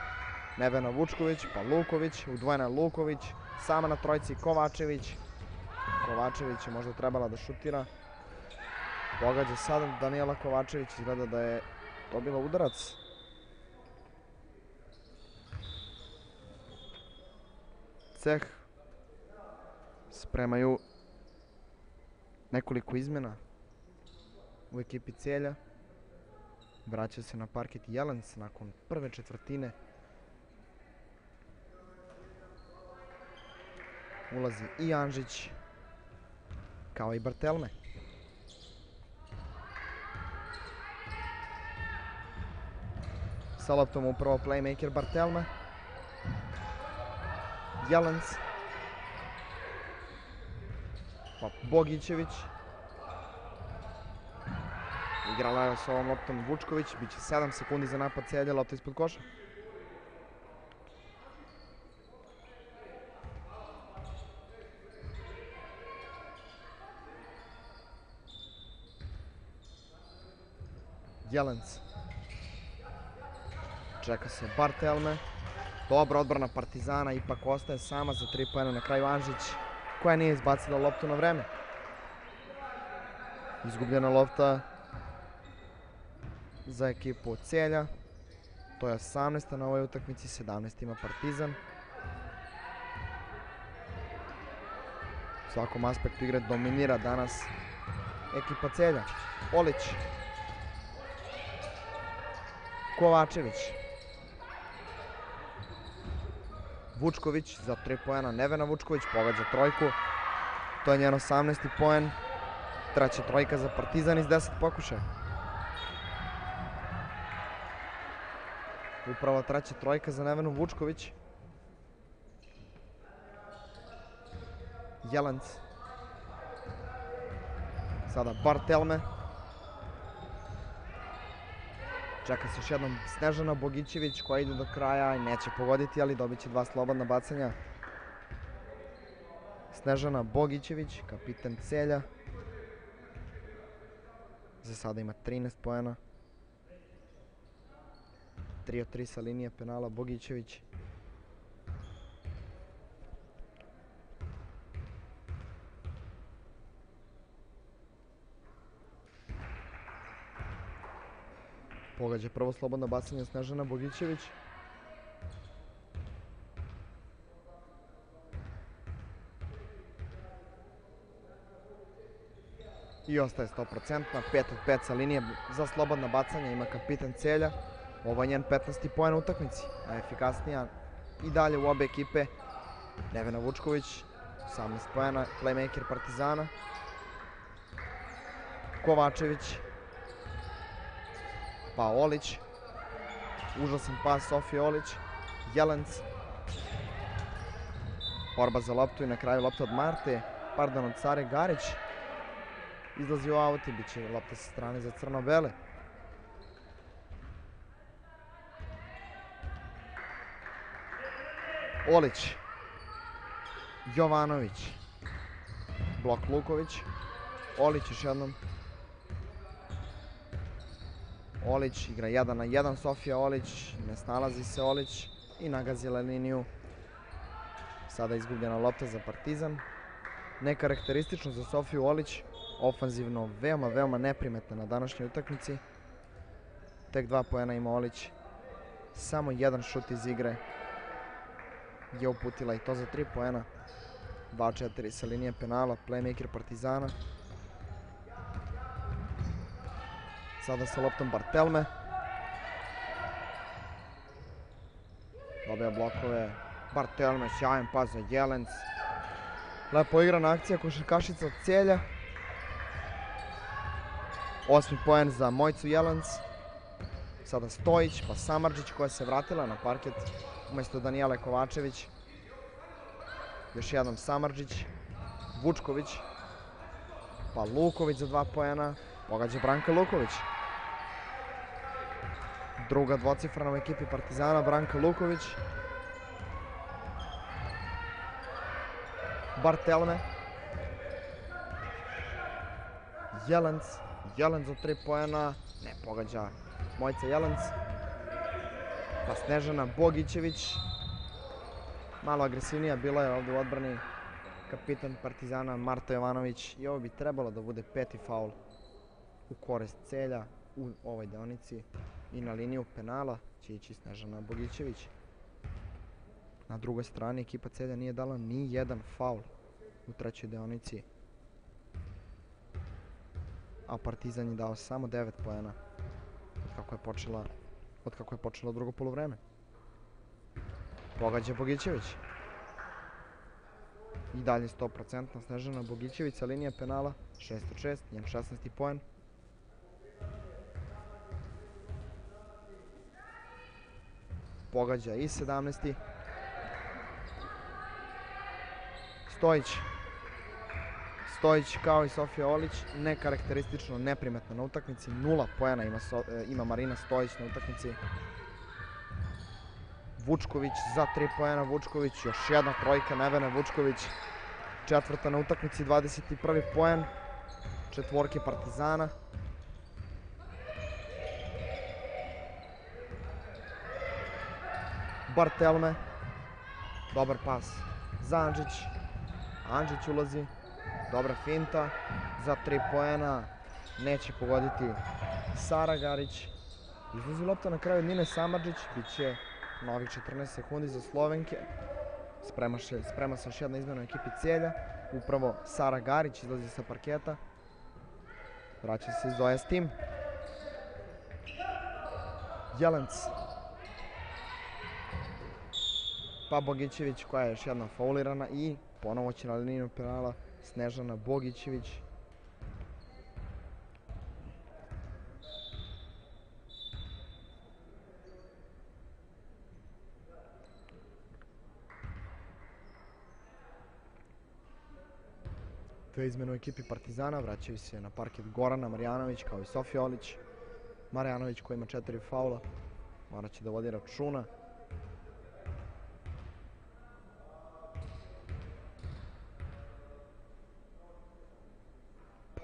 Nevena Vučković, pa Luković, udvojena Luković, sama na trojci Kovačević. Kovačević je možda trebala da šutira. Pogađa sada Danijela Kovačević, izgleda da je dobila udarac. Ceh spremaju nekoliko izmena u ekipi Cijelja. Vraća se na parket Jelens nakon prve četvrtine. Ulazi i Anžić, kao i Bartelme. Sa loptom upravo playmaker Bartelme. Jelens. Pa Bogićević. Igrala s ovom loptom Vučković, bit će 7 sekundi za napad Celja, lopta ispod koša. Jelens. Čeka se Bartelme. Dobra odbrana Partizana, ipak ostaje sama za 3 pojena na kraju Anžić, koja nije izbacila loptu na vreme. Izgubljena lopta za ekipu od Celja. To je 18. na ovoj utakmici, 17 ima Partizan. U svakom aspektu igre dominira danas ekipa Celja. Olić. Kovačević. Vučković za 3 pojena. Nevena Vučković pogađa trojku. To je njen 18. poen. Treća trojka za Partizan iz 10 pokušaja. Upravo treća trojka za Nevenu Vučković. Jelenc. Sada Bartelme. Čeka se još jednom Snežana Bogićević koja ide do kraja i neće pogoditi, ali dobit će dva slobodna bacanja. Snežana Bogićević, kapiten Celja. Za sada ima 13 poena. 3 od 3 sa linije penala Bogićević. Pogađa prvo slobodno bacanje Snežana Bogićević. I ostaje 100%, 5 od 5 sa linije za slobodna bacanja ima kapitan Celja. Ovo je njen 15. poen u utakmici, najefikasnija i dalje u obe ekipe. Nevena Vučković, 18 poena, playmaker Partizana. Kovačević, pa Olić. Užasan pas Sofije Olić. Jelenc. Borba za loptu i na kraju lopta od Marte. Pardon, od Sare Garić. Izlazi u aut i bit će lopta sa strane za crno-bele. Olić. Jovanović. Blok Luković. Olić još jednom. Olić igra 1 na 1, Sofija Olić, ne snalazi se Olić i nagazila liniju. Sada izgubljena lopta za Partizan. Nekarakteristično za Sofiju Olić, ofanzivno veoma, veoma neprimetna na današnjoj utakmici. Tek dva poena ima Olić, samo jedan šut iz igre je uputila i to za tri poena. 2-4 sa linije penala, playmaker Partizana. Sada sa loptom Bartelme. Dobija blokove. Bartelme, sjajan pas za Jelenc. Lepo igrana akcija košarkašica od cijelja. Osmi poen za Mojcu Jelenc. Sada Stojić, pa Samarđić koja se vratila na parket umesto Danijele Kovačević. Još jednom Samarđić. Vučković. Pa Luković za dva poena. Pogađa Branka Luković. Druga dvocifrana u ekipi Partizana, Branka Luković. Bartelme. Jelenc. Jelenc za tri poena. Ne pogađa Mojca Jelenc. Pa Snežana Bogićević. Malo agresivnija bila je ovdje u odbrani kapitan Partizana Marta Jovanović i ovo bi trebalo da bude peti faul u korist celja u ovoj deonici i na liniju penala će ići Snežana Bogićević. Na drugoj strani ekipa celja nije dala ni jedan faul u trećoj deonici. A Partizan je dao samo 9 poena od kako je počela od kako je počelo drugo poluvreme. Pogađa Bogićević. I dalje 100% Snežana sa linije penala. 6 od 6, njen 16. poen. Pogađa i 17. Stojić. Stojić kao i Sofija Olić, nekarakteristično, neprimetno na utakmici. Nula poena ima, So- e, ima Marina Stojić na utakmici. Vučković za 3 poena, Vučković, još jedna trojka Nevene Vučković. Četvrta na utakmici, 21. poen. Četvorke Partizana. Bartelme. Dobar pas za Andžić. Andžić ulazi. Dobra finta. Za 3 poena. Neće pogoditi Sara Garić. Izlazi lopta na kraju Nine Samarđić. Biće novih 14 sekundi za Slovenke. Sprema, še, sprema se još jedna izmena u ekipi cijelja. Upravo Sara Garić izlazi sa parketa. Vraća se Zoja Stim. Jelenc. Pa Bogićević koja je još jedna faulirana i ponovo će na liniju penala Snežana Bogićević. Dve izmene u ekipi Partizana, vraćaju se na parket Gorana Marjanović kao i Sofija Olić. Marjanović koji ima četiri faula, morat će da vodi računa.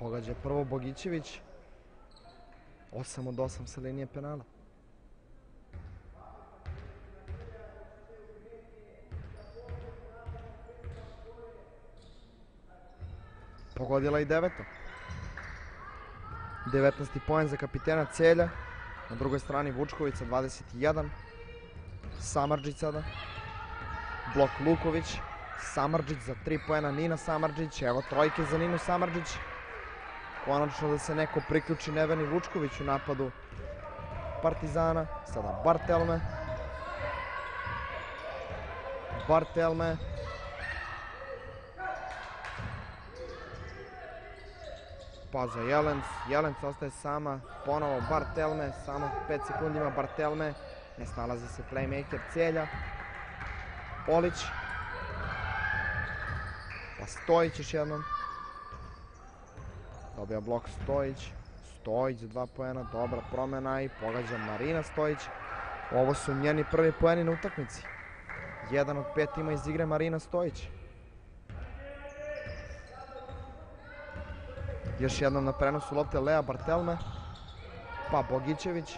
Pogađa prvo Bogićević. 8 od 8 sa linije penala. Pogodila i deveto. 19. poen za kapitena Celja. Na drugoj strani Vučković sa 21. Samarđić sada. Blok Luković. Samarđić za 3 poena Nina Samarđić. Evo trojke za Ninu Samarđić. Konačno da se neko priključi Neveni Vučković u napadu Partizana. Sada Bartelme. Bartelme. Pa za Jelenc. Jelenc ostaje sama. Ponovo Bartelme. Samo 5 sekundi ima Bartelme. Ne snalazi se playmaker Celja. Polić. Pa Stojić još jednom. Dobija blok Stojić. Stojić za dva poena, dobra promena i pogađa Marina Stojić. Ovo su njeni prvi poeni na utakmici. Jedan od pet ima iz igre Marina Stojić. Još jednom na prenosu lopte Lea Bartelme. Pa Bogićević.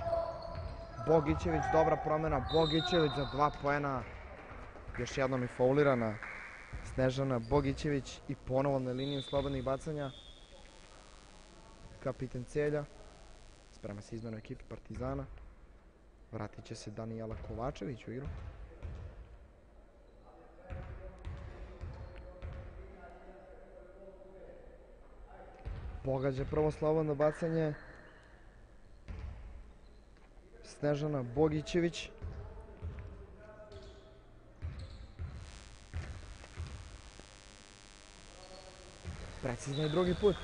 Bogićević, dobra promena. Bogićević za dva poena. Još jednom i faulirana Snežana Bogićević i ponovo na liniju slobodnih bacanja. Kapiten Celja. Sprema se izmena u ekipi Partizana. Vratit će se Danijela Kovačević u igru. Pogađa prvo slobodno bacanje. Snežana Bogićević. Precizno je drugi put.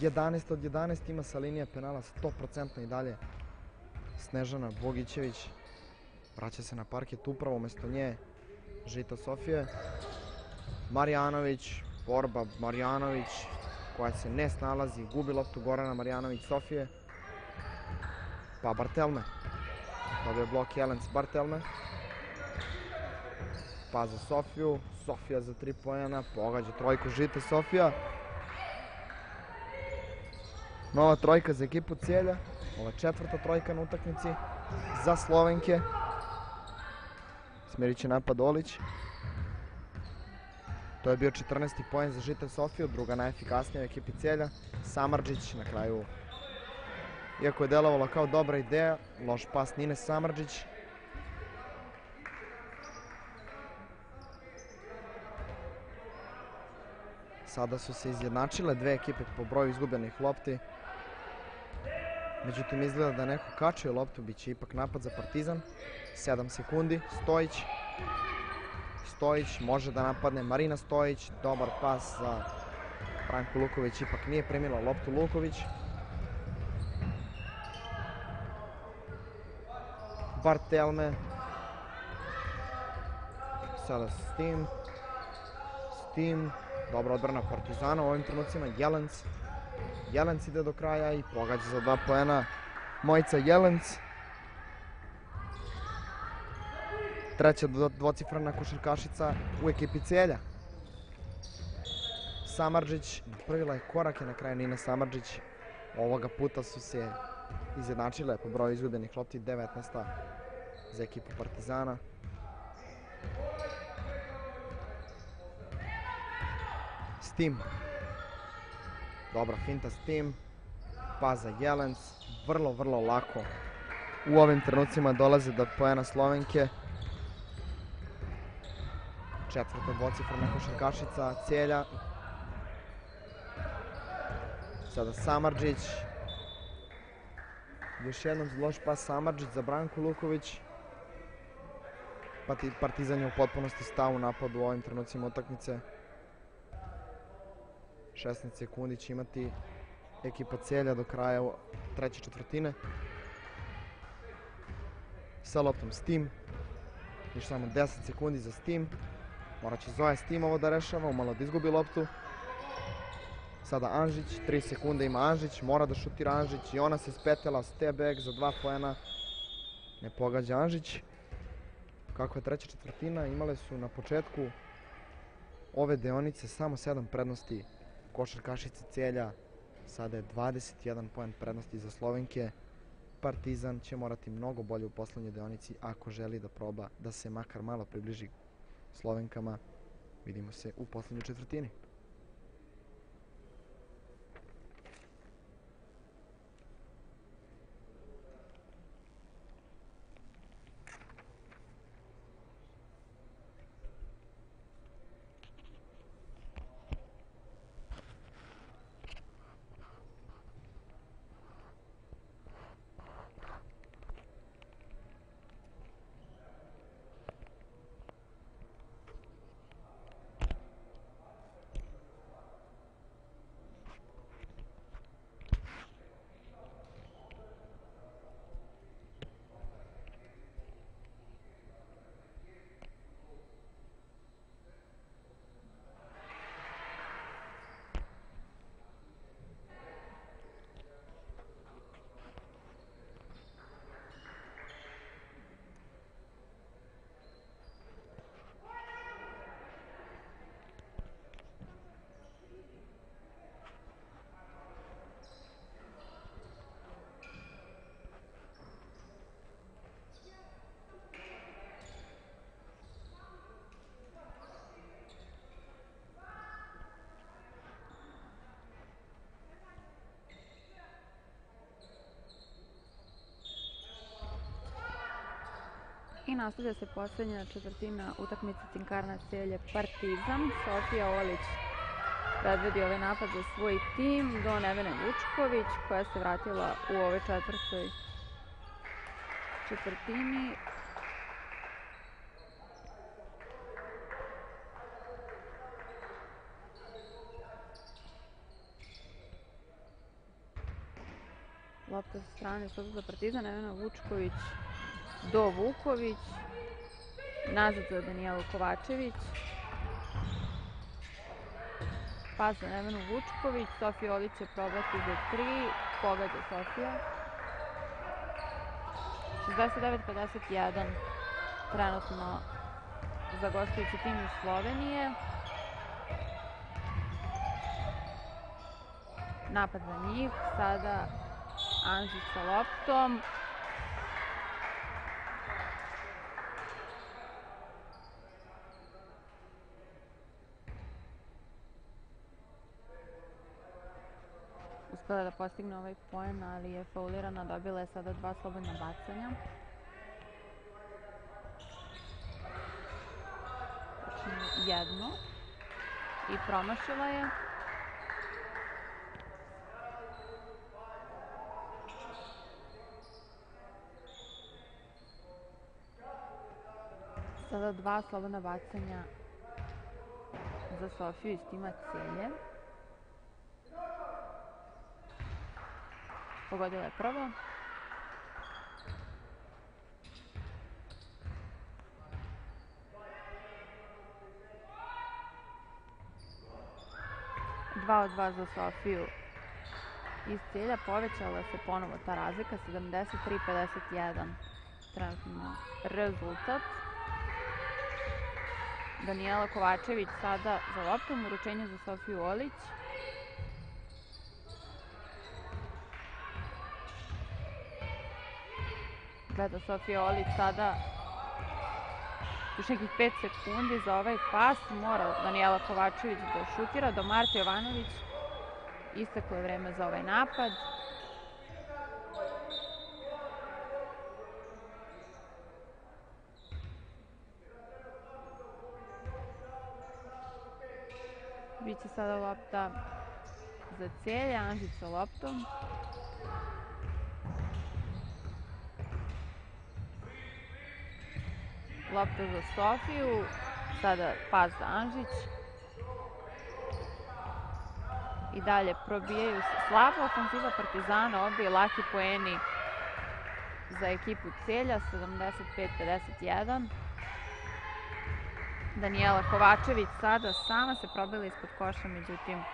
11 od 11 ima sa linije penala 100% i dalje. Snežana Bogićević vraća se na parket upravo umesto nje Žita Sofije. Marjanović, borba Marjanović koja se ne snalazi, gubi loptu Gorana Marjanović Sofije. Pa Bartelme. Dobio blok Jelens Bartelme. Pa za Sofiju. Sofija za 3 pojena. Pogađa trojku Žita Sofija. Nova trojka za ekipu Cijelja. Ova četvrta trojka na utakmici za Slovenke. Smirit će napad Olić. To je bio 14. poen za Žita Sofiju, druga najefikasnija u ekipi Cijelja. Samarđić na kraju, iako je delovalo kao dobra ideja, loš pas Nine Samarđić. Sada su se izjednačile dve ekipe po broju izgubljenih lopti. Međutim, izgleda da neko kačio loptu, bit će ipak napad za Partizan. 7 sekundi, Stojić. Stojić može da napadne, Marina Stojić, dobar pas za Franku Luković, ipak nije primila loptu Luković. Bartelme. Sada s tim. S tim. Dobra odbrana Partizana u ovim trenucima. Jelenc. Jelenc ide do kraja i pogađa za dva poena. Mojica Jelenc. Treća dvo- dvocifrena košarkašica u ekipi Celja. Samarđić napravila je korake na kraju Nina Samarđić. Ovoga puta su se izjednačile po broju izgubljenih lopti 19. za ekipu Partizana. S tim. Dobra finta s tim. Pa za Jelenc. Vrlo, vrlo lako. U ovim trenucima dolaze do poena Slovenke. Četvrta dvocifrena košarkašica Celja. Sada Samarđić. Još jednom loš pas Samarđić za Branku Luković. Partizan je u potpunosti stao u napadu u ovim trenucima utakmice. 16 sekundi će imati ekipa Celja do kraja treće četvrtine. Sa loptom Steam. Još samo 10 sekundi za Steam. Morat će Zoja Steam ovo da rešava, umalo da izgubi loptu. Sada Anžić, 3 sekunde ima Anžić, mora da šutira Anžić i ona se spetela, step back za dva poena. Ne pogađa Anžić. Kako je treća četvrtina, imale su na početku ove deonice samo 7 prednosti košarkašice Celja. Sada je 21 poen prednosti za Slovenke. Partizan će morati mnogo bolje u poslednjoj deonici ako želi da proba da se makar malo približi Slovenkama. Vidimo se u poslednjoj četvrtini.
Nastavlja se poslednja četvrtina utakmice Cinkarna Celje Partizan. Sofija Olić predvodi ovaj napad za svoj tim do Nevene Vučković koja se vratila u ovoj četvrtoj četvrtini. Lopta sa strane sada za Partizan, Nevena Vučković do Vuković, nazad za Danijelu Kovačević, pas za Nevenu Vučković, Sofija Olić će probati za tri, pogađa Sofija. 69-51 trenutno za gostujući tim iz Slovenije. Napad za njih, sada Anžić sa loptom. Uspela da postigne ovaj poen, ali je faulirana, dobila je sada dva slobodna bacanja. Tačnije jedno. I promašila je. Sada dva slobodna bacanja za Sofiju iz tima Celje. Pogodila je prvo. Dva od dva za Sofiju iz cilja. Povećala se ponovo ta razlika, 73-51 trenutno rezultat. Danijela Kovačević sada za loptom, uručenje za Sofiju Olić. Gleda Sofija Olić sada još nekih 5 sekundi za ovaj pas. Mora Danijela Kovačević da šutira do Marta Jovanović. Isteklo je vreme za ovaj napad. Biće sada lopta za celje, Anžić sa loptom. Lopta za Sofiju, sada pas za Anžić. I dalje probijaju se slaba ofenziva Partizana, ovde i laki poeni za ekipu Celja, 75-51. Danijela Kovačević sada sama se probila ispod koša, međutim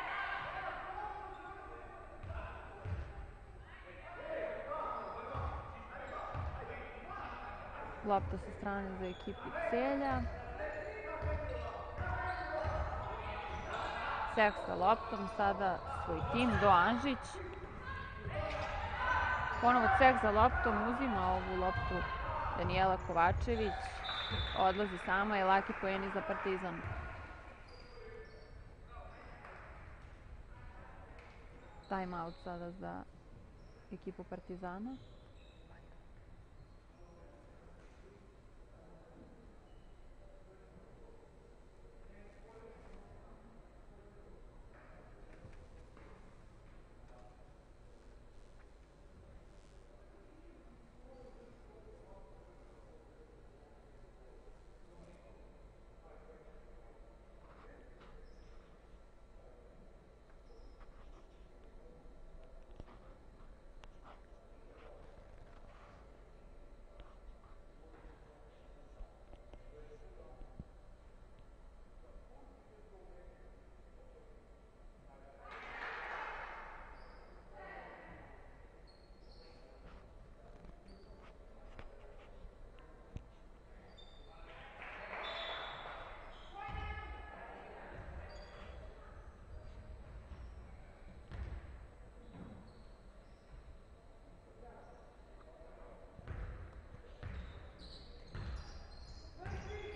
Lopta sa strane za ekipu Celja. Ceh sa loptom, sada svoj tim, do Anžić. Ponovo Ceh za loptom, uzima ovu loptu Danijela Kovačević. Odlazi sama i laki pojeni za Partizan. Time out sada za ekipu Partizana.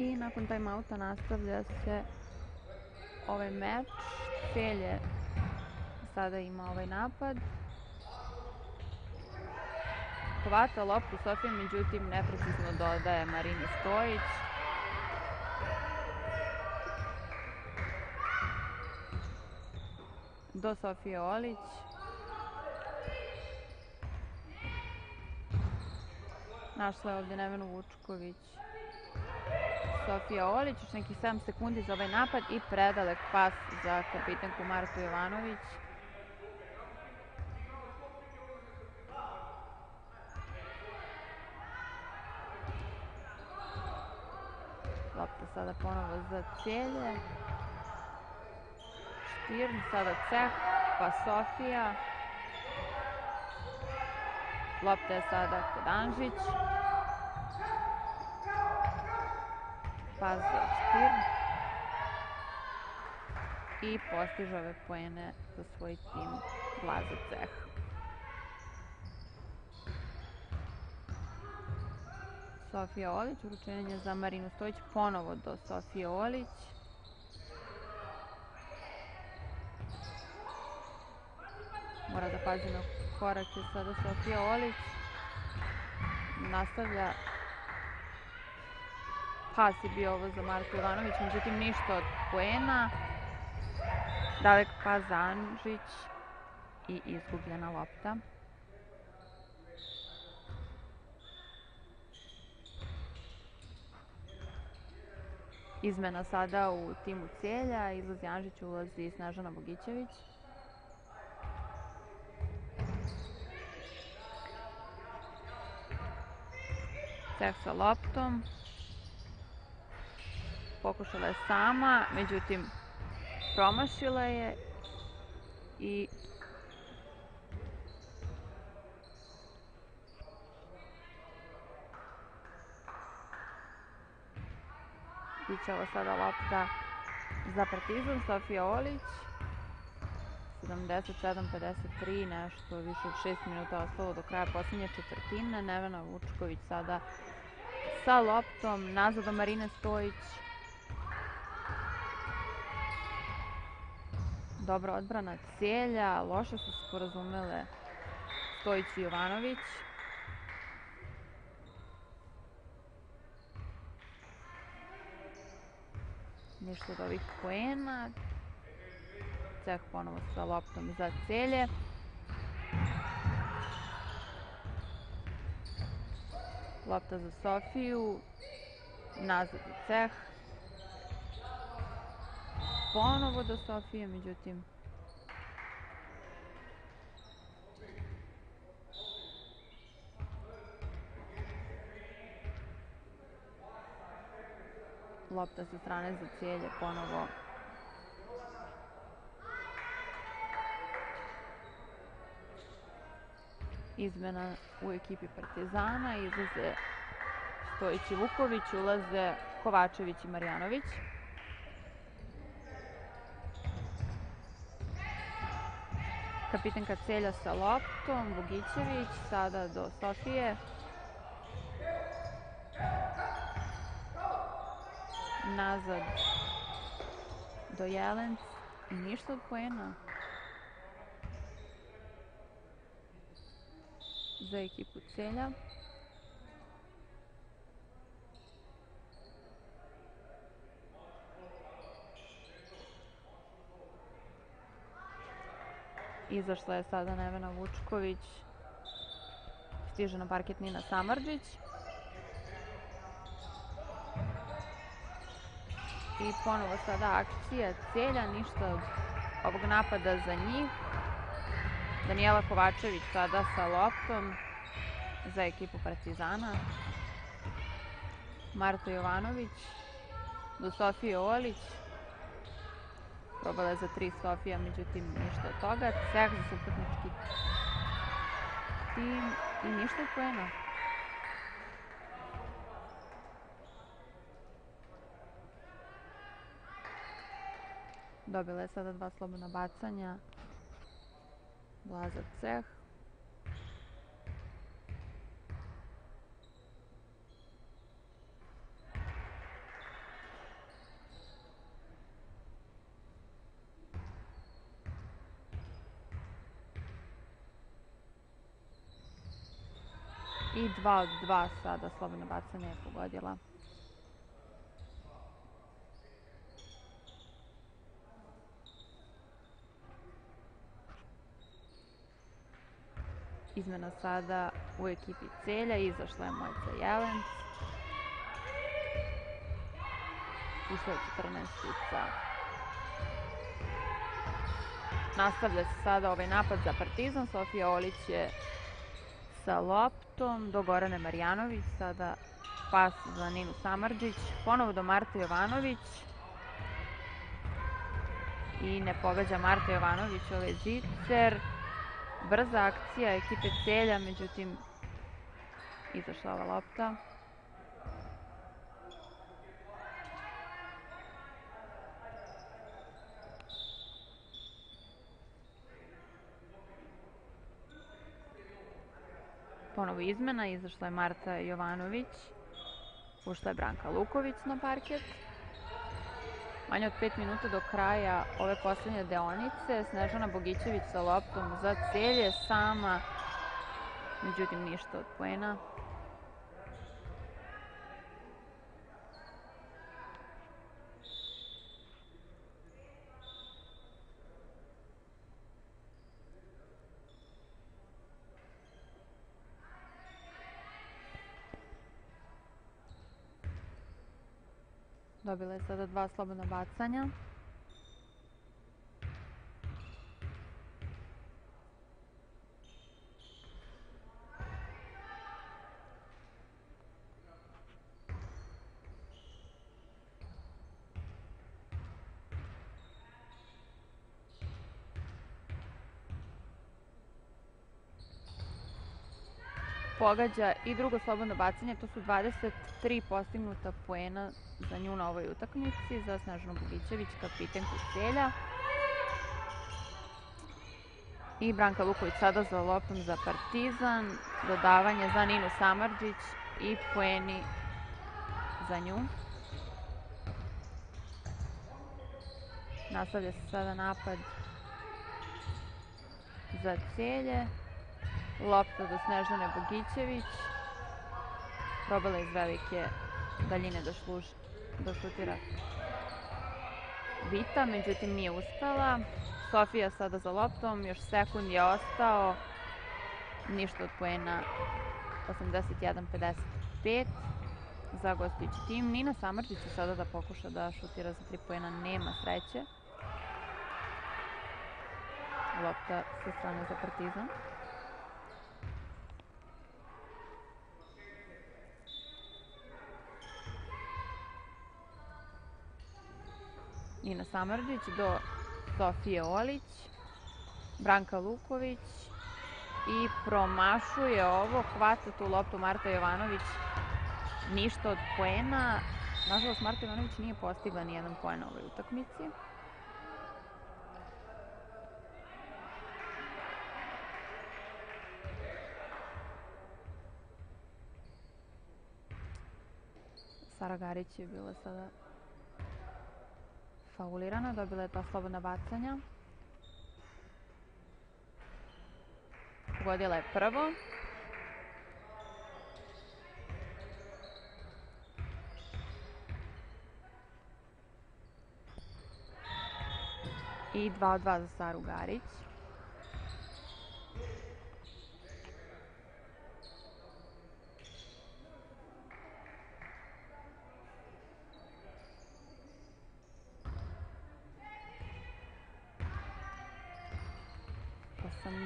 I nakon timeouta nastavlja se ovaj meč. Celje sada ima ovaj napad. Hvata loptu Sofija, međutim neprecizno dodaje Marini Stojić. Do Sofije Olić. Našla je ovdje Nevenu Vučković. Sofija Olić, nekih 7 sekundi za ovaj napad i predalek pas za kapitenku Martu Jovanović. Lopta sada ponovo za cijelje. Štirn, sada Ceh, pa Sofija. Lopta je sada kod Anžić. Pas za Štirn. I postiže ove poene za svoj tim Blaza Ceh. Sofija Olić, uručenje za Marinu Stojić, ponovo do Sofije Olić. Mora da pazi na korake sada Sofija Olić. Nastavlja pas je bio ovo za Marku Ivanović, međutim ništa od poena. Dalek pas za Anžić i izgubljena lopta. Izmena sada u timu Celja, izlazi Anžić, ulazi Snežana Bogićević. Ceh sa loptom. Pokušala je sama, međutim promašila je i Biće ovo sada lopta za Partizan, Sofija Olić. 77-53, nešto više od 6 minuta ostalo do kraja posljednje četvrtine. Nevena Vučković sada sa loptom, nazad do Marine Stojić. Dobra odbrana Celja, loše su se porazumele Stojić i Jovanović. Ništa od ovih poena. Ceh ponovo sa loptom za Celje. Lopta za Sofiju. Nazad u Ceh ponovo do Sofije, međutim lopta sa strane za cijelje ponovo izmena u ekipi Partizana izlaze Stojić i Vuković, ulaze Kovačević i Marjanović. Kapitenka Celja sa loptom, Vugićević, sada do Sofije. Nazad do Jelenc, ništa od poena. Za ekipu Celja. Izašla je sada Nevena Vučković. Stiže na parket Nina Samarđić. I ponovo sada akcija celja, ništa od ovog napada za njih. Danijela Kovačević sada sa loptom za ekipu Partizana. Marta Jovanović do Sofije Olić. Probala je za tri Sofija, međutim ništa od toga. Ceh za suprotnički tim i ništa od poena. Dobila je sada dva slobodna bacanja. Blaza Ceh. I dva od dva sada slobodna bacanja je pogodila. Izmena sada u ekipi Celja, izašla je Mojca Jelenc. Ušla je 14-ica. Nastavlja se sada ovaj napad za Partizan. Sofija Olić je sa loptom do Gorane Marjanović. Sada pas za Ninu Samarđić. Ponovo do Marta Jovanović. I ne pogađa Marta Jovanović ovaj zicer. Brza akcija ekipe Celja, međutim izašla ova lopta. Ponovo izmena, izašla je Marta Jovanović, ušla je Branka Luković na parket. Manje od 5 minuta do kraja ove poslednje deonice. Snežana Bogićević sa loptom za celje sama. Međutim, ništa od poena. Dobila je sada dva slobodna bacanja. Pogađa i drugo slobodno bacanje, to su 23 postignuta poena za nju na ovoj utakmici, za Snažnu Bogićević, kapitenku Celja. I Branka Luković sada za loptom za Partizan, dodavanje za Ninu Samarđić i poeni za nju. Nastavlja se sada napad za celje. Lopta do Snežane Bogićević. Probala iz velike daljine da, šluž, da šutira Vita, međutim nije uspela. Sofija sada za loptom, još sekund je ostao. Ništa od poena 81-55 za gostujući tim. Nina Samarđić će sada da pokuša da šutira za tri poena, nema sreće. Lopta sa strane za Partizan. Nina Samarđić do Sofije Olić, Branka Luković i promašuje ovo, hvata tu loptu Marta Jovanović ništa od poena. Nažalost, Marta Ivanović nije postigla ni jedan poen ovoj utakmici. Sara Garić je bila sada faulirana, dobila je dva slobodna bacanja. Pogodila je prvo. I 2 od 2 za Saru Garić.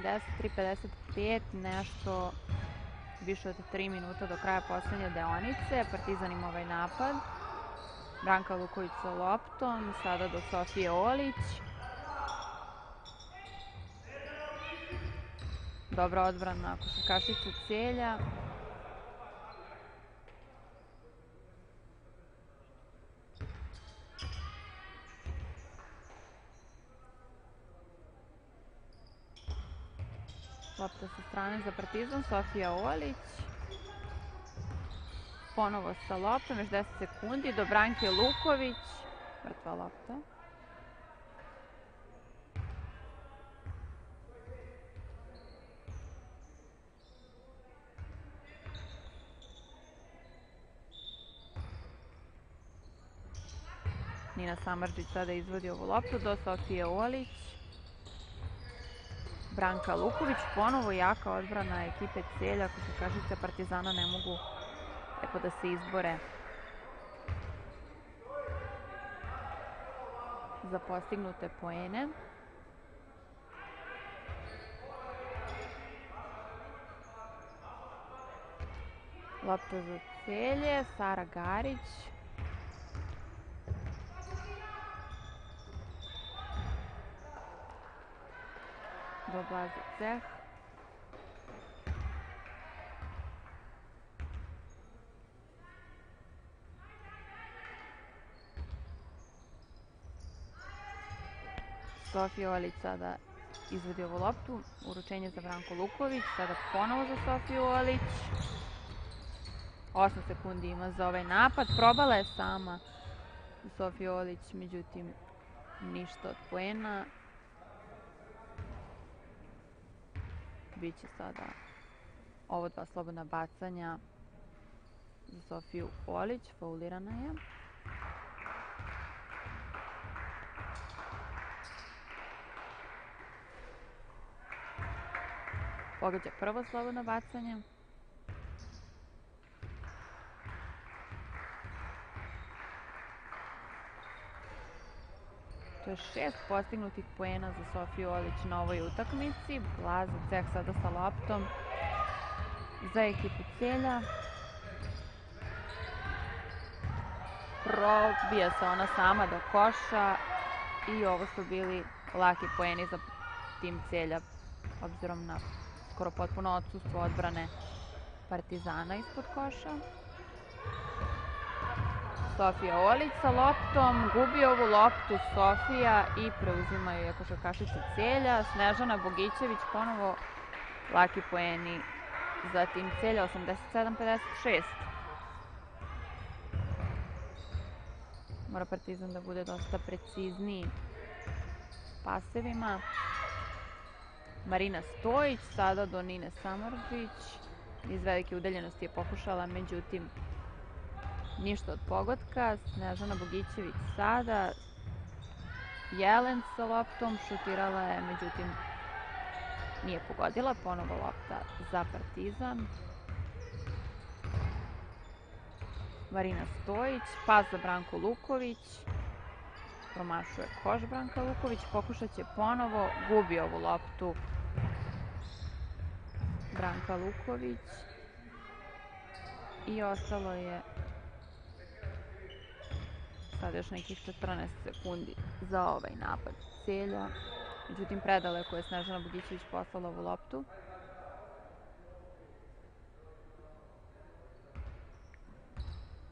Osamdeset tri, pedeset pet, nešto više od 3 minuta do kraja poslednje deonice. Partizan ima ovaj napad. Branka Luković sa loptom, sada do Sofije Olić. Dobra odbrana košarkašica Celja. Lopta sa strane za Partizan, Sofija Olić. Ponovo sa loptom, još 10 sekundi, do Branke Luković. Mrtva lopta. Nina Samarđić sada izvodi ovu loptu do Sofije Olić. Branka Luković, ponovo jaka odbrana ekipe Celja, košarkašice Partizana ne mogu lepo da se izbore za postignute poene. Lopta za Celje, Sara Garić. Ceh. Sofija Olić sada izvodi ovu loptu. Uručenje za Branko Luković. Sada ponovo za Sofiju Olić. 8 sekundi ima za ovaj napad. Probala je sama Sofija Olić, međutim ništa od poena. Biće sada ovo dva slobodna bacanja za Sofiju Olić. Faulirana je. Pogađa prvo slobodno bacanje. To je šest postignutih poena za Sofiju Olić na ovoj utakmici. Blaza ceh sada sa loptom za ekipu Celja. Probija se ona sama do koša i ovo su bili laki poeni za tim Celja obzirom na skoro potpuno odsustvo odbrane Partizana ispod koša. Sofija Olić sa loptom, gubi ovu loptu Sofija i preuzima je košarkašica Celja. Snežana Bogićević ponovo laki poeni za tim Celja 87-56. Mora Partizan da bude dosta precizniji pasevima. Marina Stojić, sada do Nine Samorđić. Iz velike udaljenosti je pokušala, međutim ništa od pogotka. Snežana Bogićević sada. Jelen sa loptom, šutirala je, međutim nije pogodila. Ponovo lopta za Partizan. Marina Stojić, pas za Branko Luković. Promašuje koš Branka Luković, pokušat će ponovo, gubi ovu loptu Branka Luković. I ostalo je sad još nekih 14 sekundi za ovaj napad celja. Međutim, predaleko je Snežana Bogićević poslala ovu loptu.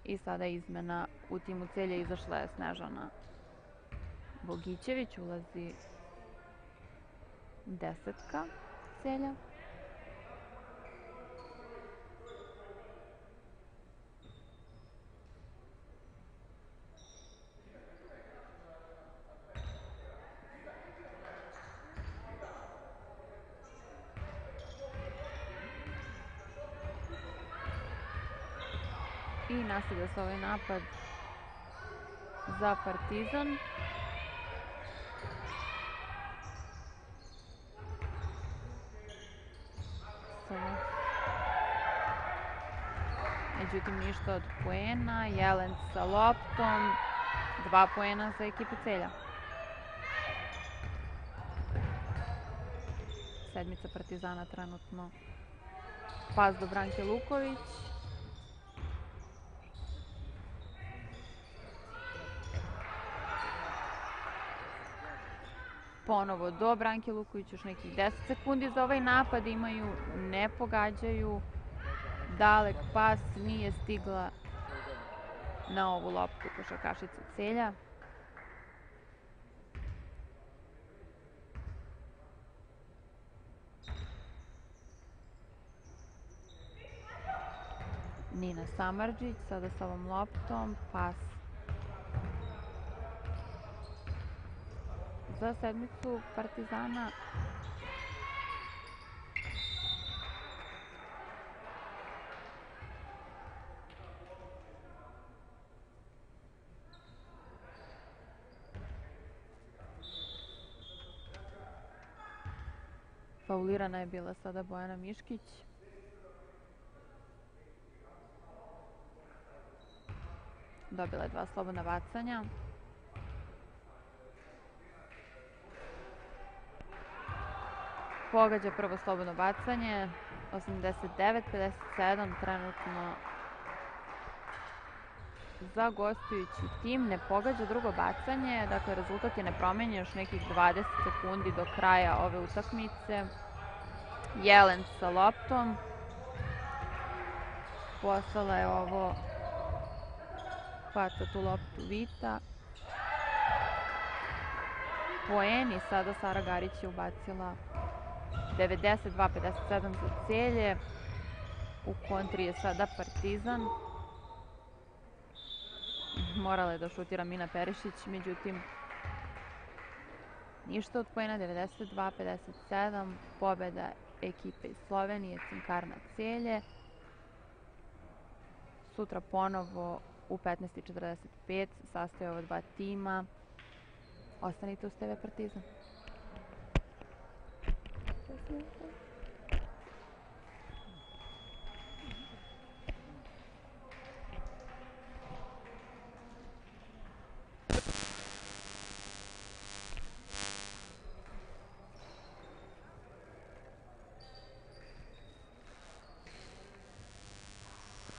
I sada izmena u timu celja izašla je Snežana Bogićević, ulazi desetka celja. I nastavlja se ovaj napad za Partizan. Međutim, ništa od poena. Jelens sa loptom. Dva poena za ekipu celja. Sedmica Partizana trenutno. Pas do Branke Luković. Ponovo do Branke Luković, još nekih 10 sekundi za ovaj napad imaju, ne pogađaju, dalek pas nije stigla na ovu loptu košarkašica celja. Nina Samarđić sada sa ovom loptom, pas za sedmicu Partizana. Faulirana je bila sada Bojana Miškić. Dobila je dva slobodna bacanja. Pogađa prvo slobodno bacanje. 89-57 trenutno za gostujući tim. Ne pogađa drugo bacanje, dakle rezultat je nepromenjen još nekih 20 sekundi do kraja ove utakmice. Jelens sa loptom. Poslala je ovo hvata tu loptu Vita. Poeni sada Sara Garić je ubacila 92-57 za celje. U kontri je sada Partizan. Morala je da šutira Mina Perišić, međutim ništa od pojena 92-57. Pobeda ekipe iz Slovenije, Cinkarna celje. Sutra ponovo u 15.45 sastoje ova dva tima. Ostanite uz TV Partizan. listening to.